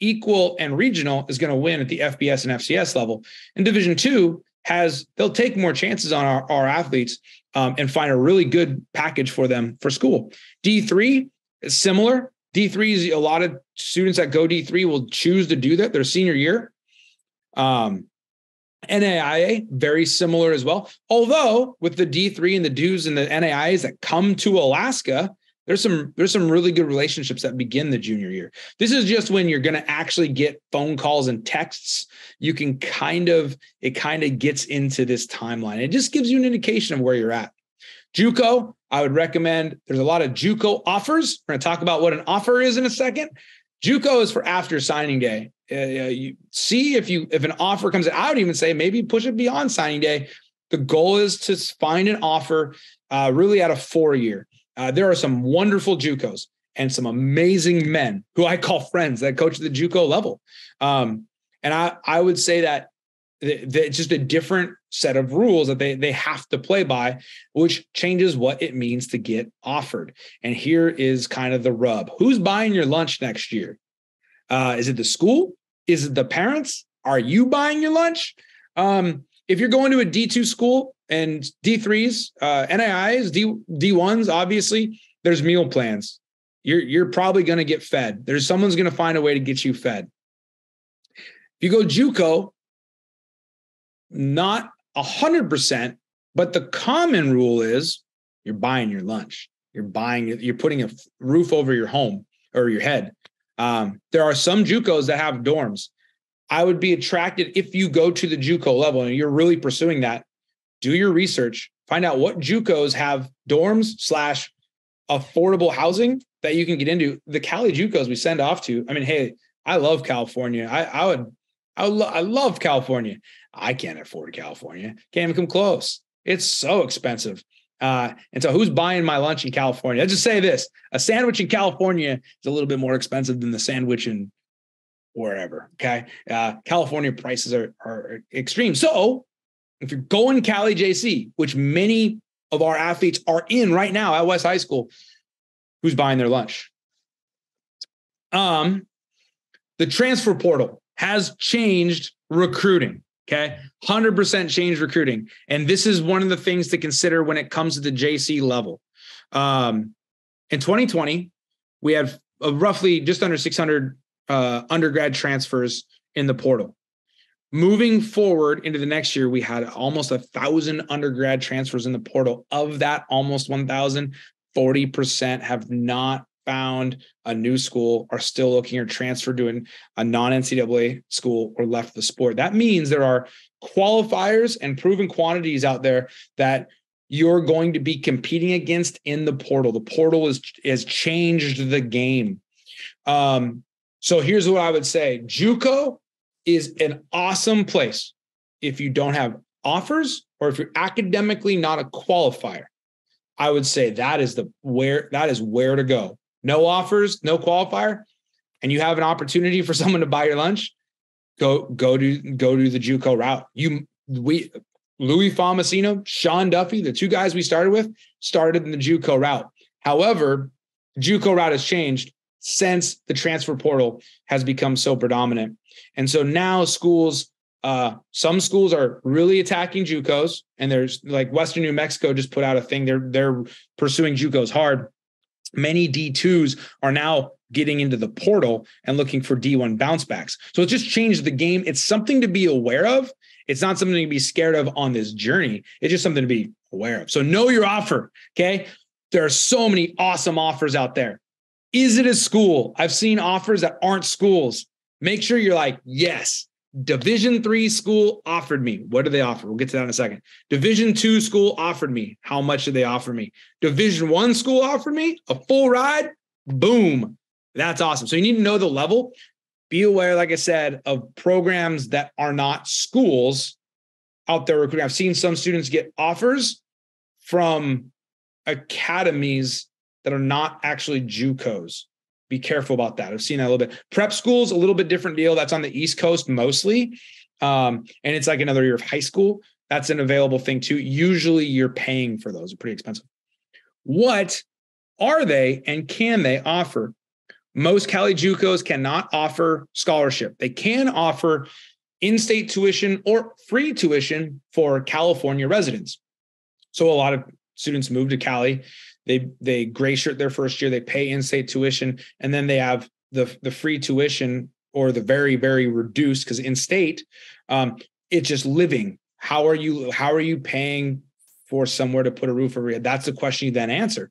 equal and regional is going to win at the FBS and FCS level. And Division two has they'll take more chances on our, our athletes um, and find a really good package for them for school. D three is similar. D three is a lot of students that go D three will choose to do that their senior year. Um, NAIA very similar as well. Although with the D three and the dues and the NAIAs that come to Alaska, there's some there's some really good relationships that begin the junior year. This is just when you're going to actually get phone calls and texts. You can kind of it kind of gets into this timeline. It just gives you an indication of where you're at. JUCO, I would recommend. There's a lot of JUCO offers. We're going to talk about what an offer is in a second. JUCO is for after signing day. Uh, you see if you if an offer comes. I would even say maybe push it beyond signing day. The goal is to find an offer uh, really at a four year. Uh, there are some wonderful JUCOs and some amazing men who I call friends that coach at the JUCO level. Um, and I, I would say that it's just a different set of rules that they, they have to play by, which changes what it means to get offered. And here is kind of the rub who's buying your lunch next year? Uh, is it the school? Is it the parents? Are you buying your lunch? Um, if you're going to a D2 school, and D3s, uh, D D1s, obviously, there's meal plans. You're you're probably going to get fed. There's someone's going to find a way to get you fed. If you go JUCO, not a hundred percent, but the common rule is you're buying your lunch. You're buying You're putting a roof over your home or your head. Um, there are some JUCOs that have dorms. I would be attracted if you go to the JUCO level and you're really pursuing that do your research, find out what JUCOs have dorms slash affordable housing that you can get into. The Cali JUCOs we send off to. I mean, hey, I love California. I, I would, I, lo- I love California. I can't afford California. Can't even come close. It's so expensive. Uh, and so, who's buying my lunch in California? Let's just say this: a sandwich in California is a little bit more expensive than the sandwich in wherever. Okay, uh, California prices are are extreme. So, if you're going Cali JC, which many of our athletes are in right now at West High School, who's buying their lunch? Um, the transfer portal has changed recruiting. Okay. 100% change recruiting. And this is one of the things to consider when it comes to the JC level. Um, in 2020, we had roughly just under 600 uh, undergrad transfers in the portal. Moving forward into the next year, we had almost a thousand undergrad transfers in the portal. Of that, almost 1,000, 40% have not found a new school, are still looking or transferred to a non NCAA school or left the sport. That means there are qualifiers and proven quantities out there that you're going to be competing against in the portal. The portal is, has changed the game. Um, so here's what I would say JUCO is an awesome place if you don't have offers or if you're academically not a qualifier. I would say that is the where that is where to go. No offers, no qualifier, and you have an opportunity for someone to buy your lunch. Go go to go to the JUCO route. You we Louis Famasino, Sean Duffy, the two guys we started with, started in the JUCO route. However, JUCO route has changed since the transfer portal has become so predominant. And so now schools, uh, some schools are really attacking JUCOs, and there's like Western New Mexico just put out a thing. They're they're pursuing JUCOs hard. Many D2s are now getting into the portal and looking for D1 bounce backs. So it just changed the game. It's something to be aware of. It's not something to be scared of on this journey. It's just something to be aware of. So know your offer. Okay. There are so many awesome offers out there. Is it a school? I've seen offers that aren't schools. Make sure you're like, yes, Division three school offered me. What do they offer? We'll get to that in a second. Division two school offered me. How much did they offer me? Division one school offered me a full ride. Boom. That's awesome. So you need to know the level. Be aware, like I said, of programs that are not schools out there recruiting. I've seen some students get offers from academies that are not actually JUCOs. Be careful about that. I've seen that a little bit. Prep schools, a little bit different deal. That's on the East Coast mostly. Um, and it's like another year of high school. That's an available thing too. Usually you're paying for those, pretty expensive. What are they and can they offer? Most Cali JUCOs cannot offer scholarship. They can offer in-state tuition or free tuition for California residents. So a lot of students move to Cali they they gray shirt their first year, they pay in-state tuition, and then they have the the free tuition or the very very reduced because in state, um, it's just living. How are you? How are you paying for somewhere to put a roof over your? That's the question you then answer,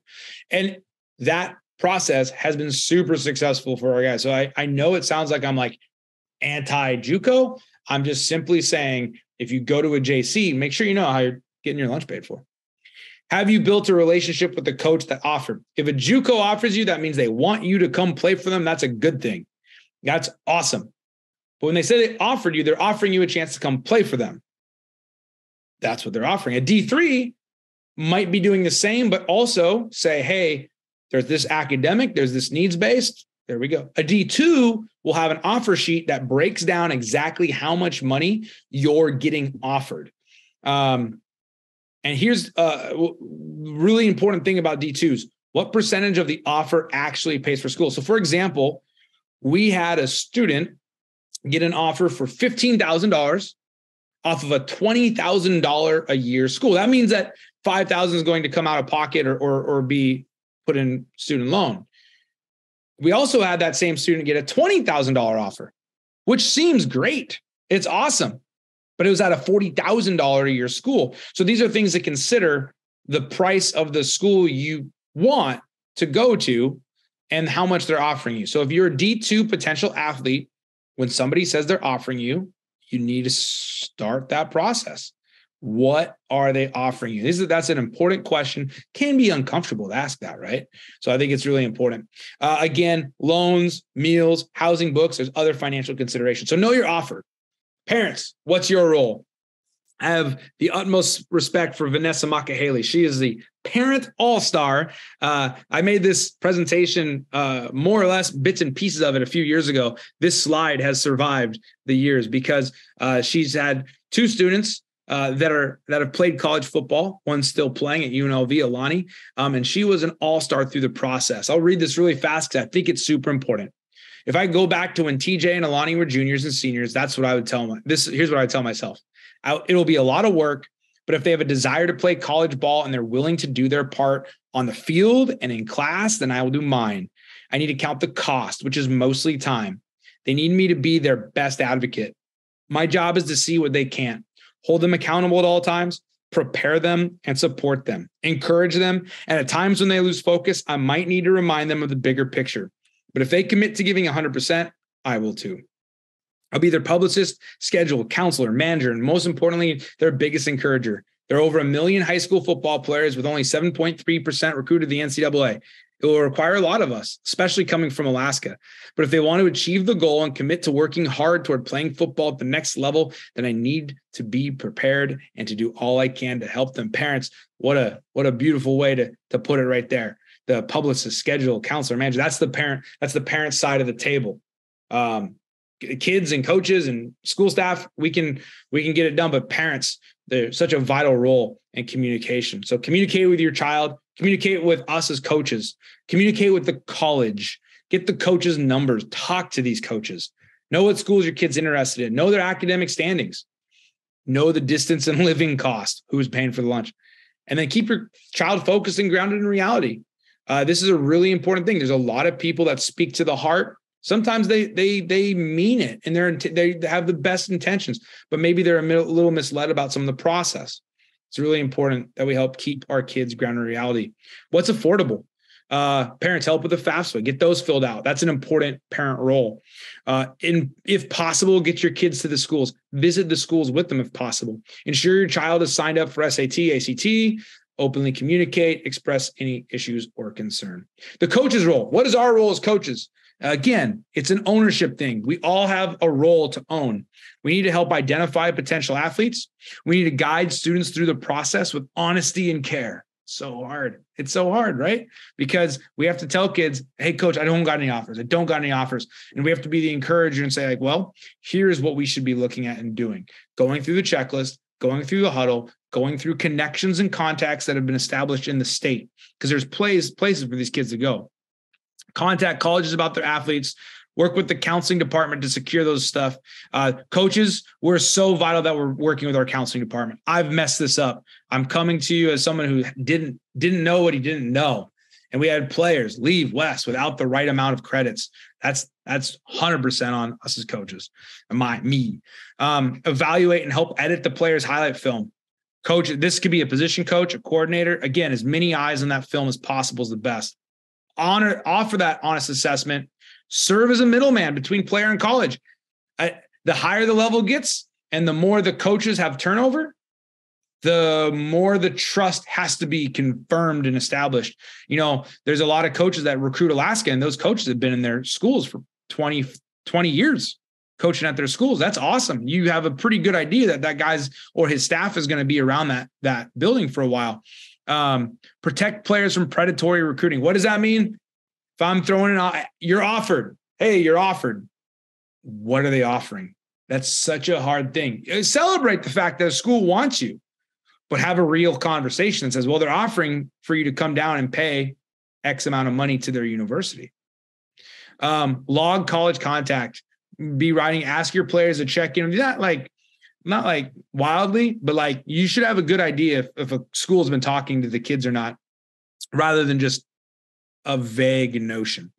and that process has been super successful for our guys. So I, I know it sounds like I'm like anti JUCO. I'm just simply saying if you go to a JC, make sure you know how you're getting your lunch paid for. Have you built a relationship with the coach that offered? If a JUCO offers you, that means they want you to come play for them. That's a good thing. That's awesome. But when they say they offered you, they're offering you a chance to come play for them. That's what they're offering. A D3 might be doing the same, but also say, hey, there's this academic, there's this needs based. There we go. A D2 will have an offer sheet that breaks down exactly how much money you're getting offered. Um, and here's uh, a really important thing about D2s what percentage of the offer actually pays for school? So, for example, we had a student get an offer for $15,000 off of a $20,000 a year school. That means that 5,000 is going to come out of pocket or, or, or be put in student loan. We also had that same student get a $20,000 offer, which seems great. It's awesome, but it was at a $40,000 a year school. So these are things to consider the price of the school you want to go to and how much they're offering you. So if you're a D2 potential athlete, when somebody says they're offering you, you need to start that process. What are they offering you? This is, that's an important question. Can be uncomfortable to ask that, right? So I think it's really important. Uh, again, loans, meals, housing, books. There's other financial considerations. So know your offer. Parents, what's your role? I have the utmost respect for Vanessa Haley. She is the parent all star. Uh, I made this presentation, uh, more or less bits and pieces of it a few years ago. This slide has survived the years because uh, she's had two students uh, that are that have played college football. One's still playing at UNLV, Alani, um, and she was an all star through the process. I'll read this really fast because I think it's super important. If I go back to when TJ and Alani were juniors and seniors, that's what I would tell them. This here's what I tell myself: I, it'll be a lot of work, but if they have a desire to play college ball and they're willing to do their part on the field and in class, then I will do mine. I need to count the cost, which is mostly time. They need me to be their best advocate. My job is to see what they can't hold them accountable at all times, prepare them and support them, encourage them. And at times when they lose focus, I might need to remind them of the bigger picture. But if they commit to giving 100%, I will too. I'll be their publicist, schedule, counselor, manager, and most importantly, their biggest encourager. There are over a million high school football players with only 7.3% recruited the NCAA. It will require a lot of us, especially coming from Alaska. But if they want to achieve the goal and commit to working hard toward playing football at the next level, then I need to be prepared and to do all I can to help them. Parents, what a what a beautiful way to to put it right there. The publicist, schedule, counselor, manager. That's the parent. That's the parent side of the table. Um, kids and coaches and school staff, we can we can get it done. But parents, they're such a vital role in communication. So communicate with your child, communicate with us as coaches, communicate with the college, get the coaches' numbers, talk to these coaches, know what schools your kid's interested in, know their academic standings, know the distance and living cost, who's paying for the lunch, and then keep your child focused and grounded in reality. Uh, this is a really important thing. There's a lot of people that speak to the heart. Sometimes they they they mean it and they're they have the best intentions, but maybe they're a little misled about some of the process. It's really important that we help keep our kids grounded in reality. What's affordable? Uh, parents help with the FAFSA, get those filled out. That's an important parent role. Uh, in, if possible, get your kids to the schools, visit the schools with them if possible. Ensure your child is signed up for SAT, ACT, openly communicate, express any issues or concern. The coach's role. What is our role as coaches? Again, it's an ownership thing. We all have a role to own. We need to help identify potential athletes. We need to guide students through the process with honesty and care. So hard. It's so hard, right? Because we have to tell kids, hey, coach, I don't got any offers. I don't got any offers. And we have to be the encourager and say, like, well, here's what we should be looking at and doing. Going through the checklist, going through the Hudl, going through connections and contacts that have been established in the state. Because there's places, places for these kids to go. Contact colleges about their athletes work with the counseling department to secure those stuff. Uh, coaches we're so vital that we're working with our counseling department. I've messed this up. I'm coming to you as someone who didn't didn't know what he didn't know and we had players leave west without the right amount of credits. That's that's 100% on us as coaches my me. Um, evaluate and help edit the player's highlight film. Coach this could be a position coach a coordinator. Again as many eyes on that film as possible is the best. Honor offer that honest assessment, serve as a middleman between player and college. I, the higher the level gets, and the more the coaches have turnover, the more the trust has to be confirmed and established. You know, there's a lot of coaches that recruit Alaska, and those coaches have been in their schools for 20, 20 years coaching at their schools. That's awesome. You have a pretty good idea that that guy's or his staff is going to be around that that building for a while. Um, protect players from predatory recruiting. What does that mean? If I'm throwing it, you're offered. Hey, you're offered. What are they offering? That's such a hard thing. Celebrate the fact that a school wants you but have a real conversation that says, well, they're offering for you to come down and pay X amount of money to their university. Um, log college contact, be writing, ask your players to check in. Not like, not like wildly, but like you should have a good idea if, if a school's been talking to the kids or not, rather than just a vague notion.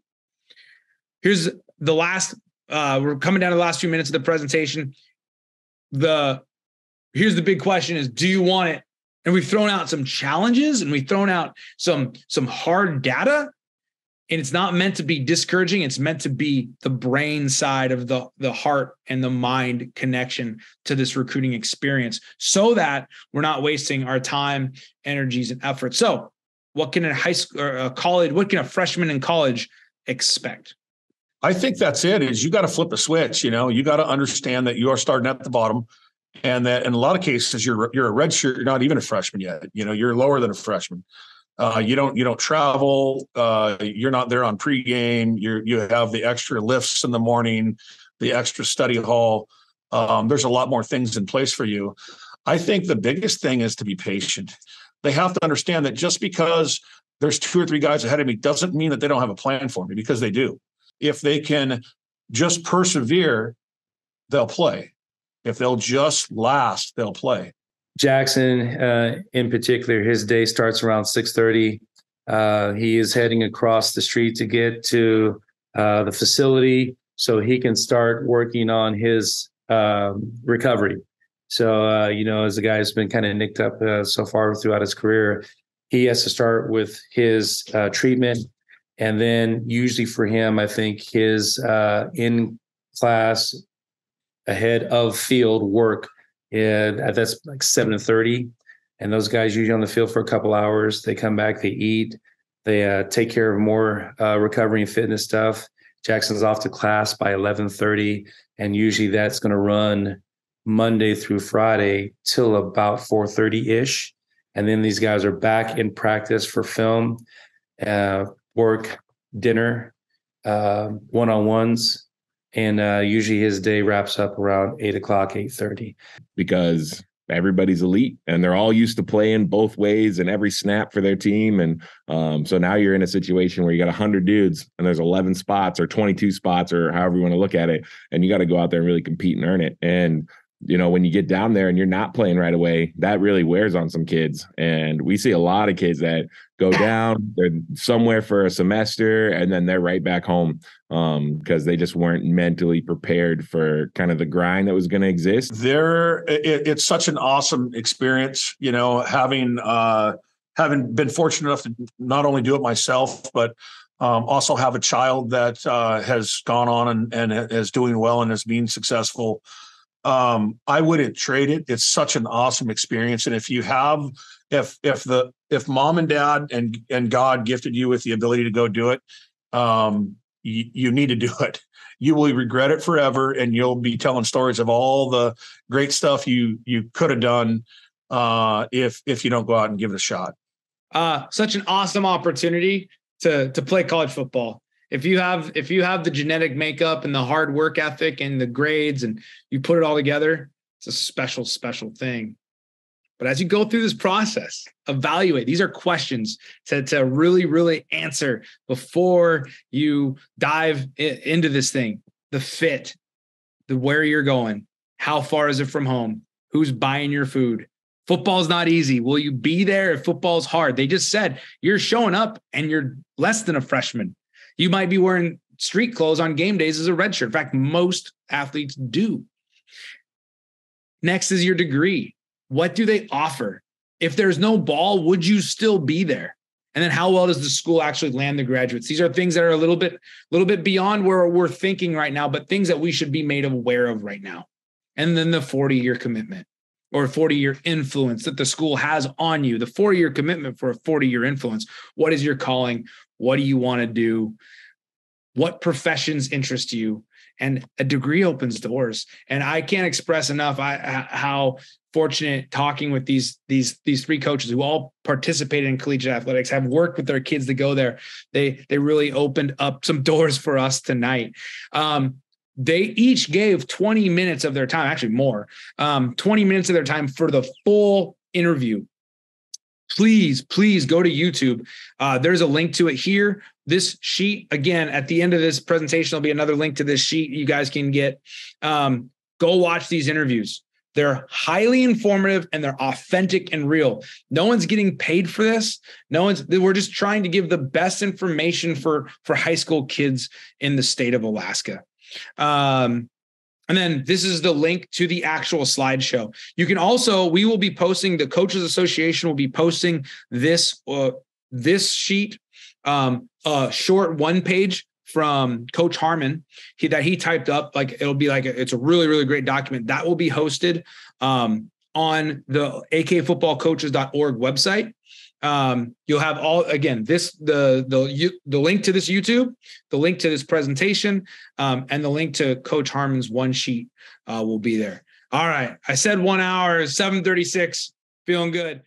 Here's the last, uh, we're coming down to the last few minutes of the presentation. The here's the big question is do you want it? And we've thrown out some challenges and we've thrown out some some hard data. And it's not meant to be discouraging. It's meant to be the brain side of the the heart and the mind connection to this recruiting experience so that we're not wasting our time energies and effort. So what can a high school or a college what can a freshman in college expect? I think that's it. Is you got to flip the switch. You know, you got to understand that you are starting at the bottom and that in a lot of cases you're you're a red shirt you're not even a freshman yet you know you're lower than a freshman. Uh, you don't you don't travel uh, you're not there on pregame you you have the extra lifts in the morning the extra study hall. Um, there's a lot more things in place for you. I think the biggest thing is to be patient. They have to understand that just because there's two or three guys ahead of me doesn't mean that they don't have a plan for me because they do. If they can just persevere they'll play if they'll just last, they'll play. Jackson, uh, in particular, his day starts around six thirty. Uh, he is heading across the street to get to uh, the facility so he can start working on his um, recovery. So, uh, you know, as a guy who's been kind of nicked up uh, so far throughout his career, he has to start with his uh, treatment. And then, usually for him, I think his in class ahead of field work. And that's like seven thirty, and those guys usually on the field for a couple hours. They come back, they eat, they uh, take care of more uh, recovery and fitness stuff. Jackson's off to class by eleven thirty, and usually that's going to run Monday through Friday till about four thirty ish, and then these guys are back in practice for film, uh, work, dinner, one on ones, and uh, usually his day wraps up around eight o'clock, eight thirty. Because everybody's elite and they're all used to playing both ways and every snap for their team. And um, so now you're in a situation where you got 100 dudes and there's 11 spots or 22 spots or however you want to look at it. And you got to go out there and really compete and earn it. And you know, when you get down there and you're not playing right away, that really wears on some kids. And we see a lot of kids that go down, they're somewhere for a semester, and then they're right back home um, because they just weren't mentally prepared for kind of the grind that was going to exist. There, it, it's such an awesome experience, you know, having uh, having been fortunate enough to not only do it myself, but um, also have a child that uh, has gone on and, and is doing well and is being successful um, I wouldn't trade it. It's such an awesome experience. And if you have, if if the if mom and dad and and God gifted you with the ability to go do it, um, you, you need to do it. You will regret it forever, and you'll be telling stories of all the great stuff you you could have done uh, if if you don't go out and give it a shot. Uh, such an awesome opportunity to to play college football if you have if you have the genetic makeup and the hard work ethic and the grades and you put it all together it's a special special thing but as you go through this process evaluate these are questions to, to really really answer before you dive into this thing the fit the where you're going how far is it from home who's buying your food Football's not easy. Will you be there if football's hard? They just said you're showing up and you're less than a freshman. You might be wearing street clothes on game days as a redshirt. In fact, most athletes do. Next is your degree. What do they offer? If there's no ball, would you still be there? and then how well does the school actually land the graduates these are things that are a little bit a little bit beyond where we're thinking right now but things that we should be made aware of right now and then the 40 year commitment or 40 year influence that the school has on you the four-year commitment for a 40 year influence what is your calling what do you want to do? What professions interest you? And a degree opens doors. And i can't express enough I, how fortunate talking with these these these three coaches who all participated in collegiate athletics have worked with their kids to go there. They they really opened up some doors for us tonight. Um, they each gave 20 minutes of their time actually more um, 20 minutes of their time for the full interview please please go to youtube uh, there's a link to it here this sheet again at the end of this presentation there'll be another link to this sheet you guys can get um, go watch these interviews they're highly informative and they're authentic and real. No one's getting paid for this. No one's we're just trying to give the best information for for high school kids in the state of Alaska. Um, and then this is the link to the actual slideshow. You can also we will be posting the coaches association will be posting this uh, this sheet um, a short one page from Coach Harmon he, that he typed up. Like it'll be like a, it's a really really great document that will be hosted um, on the akfootballcoaches.org website. Um, you'll have all again this the the the link to this YouTube, the link to this presentation, um, and the link to Coach Harmon's one sheet uh, will be there. All right, I said one hour, seven thirty six, feeling good.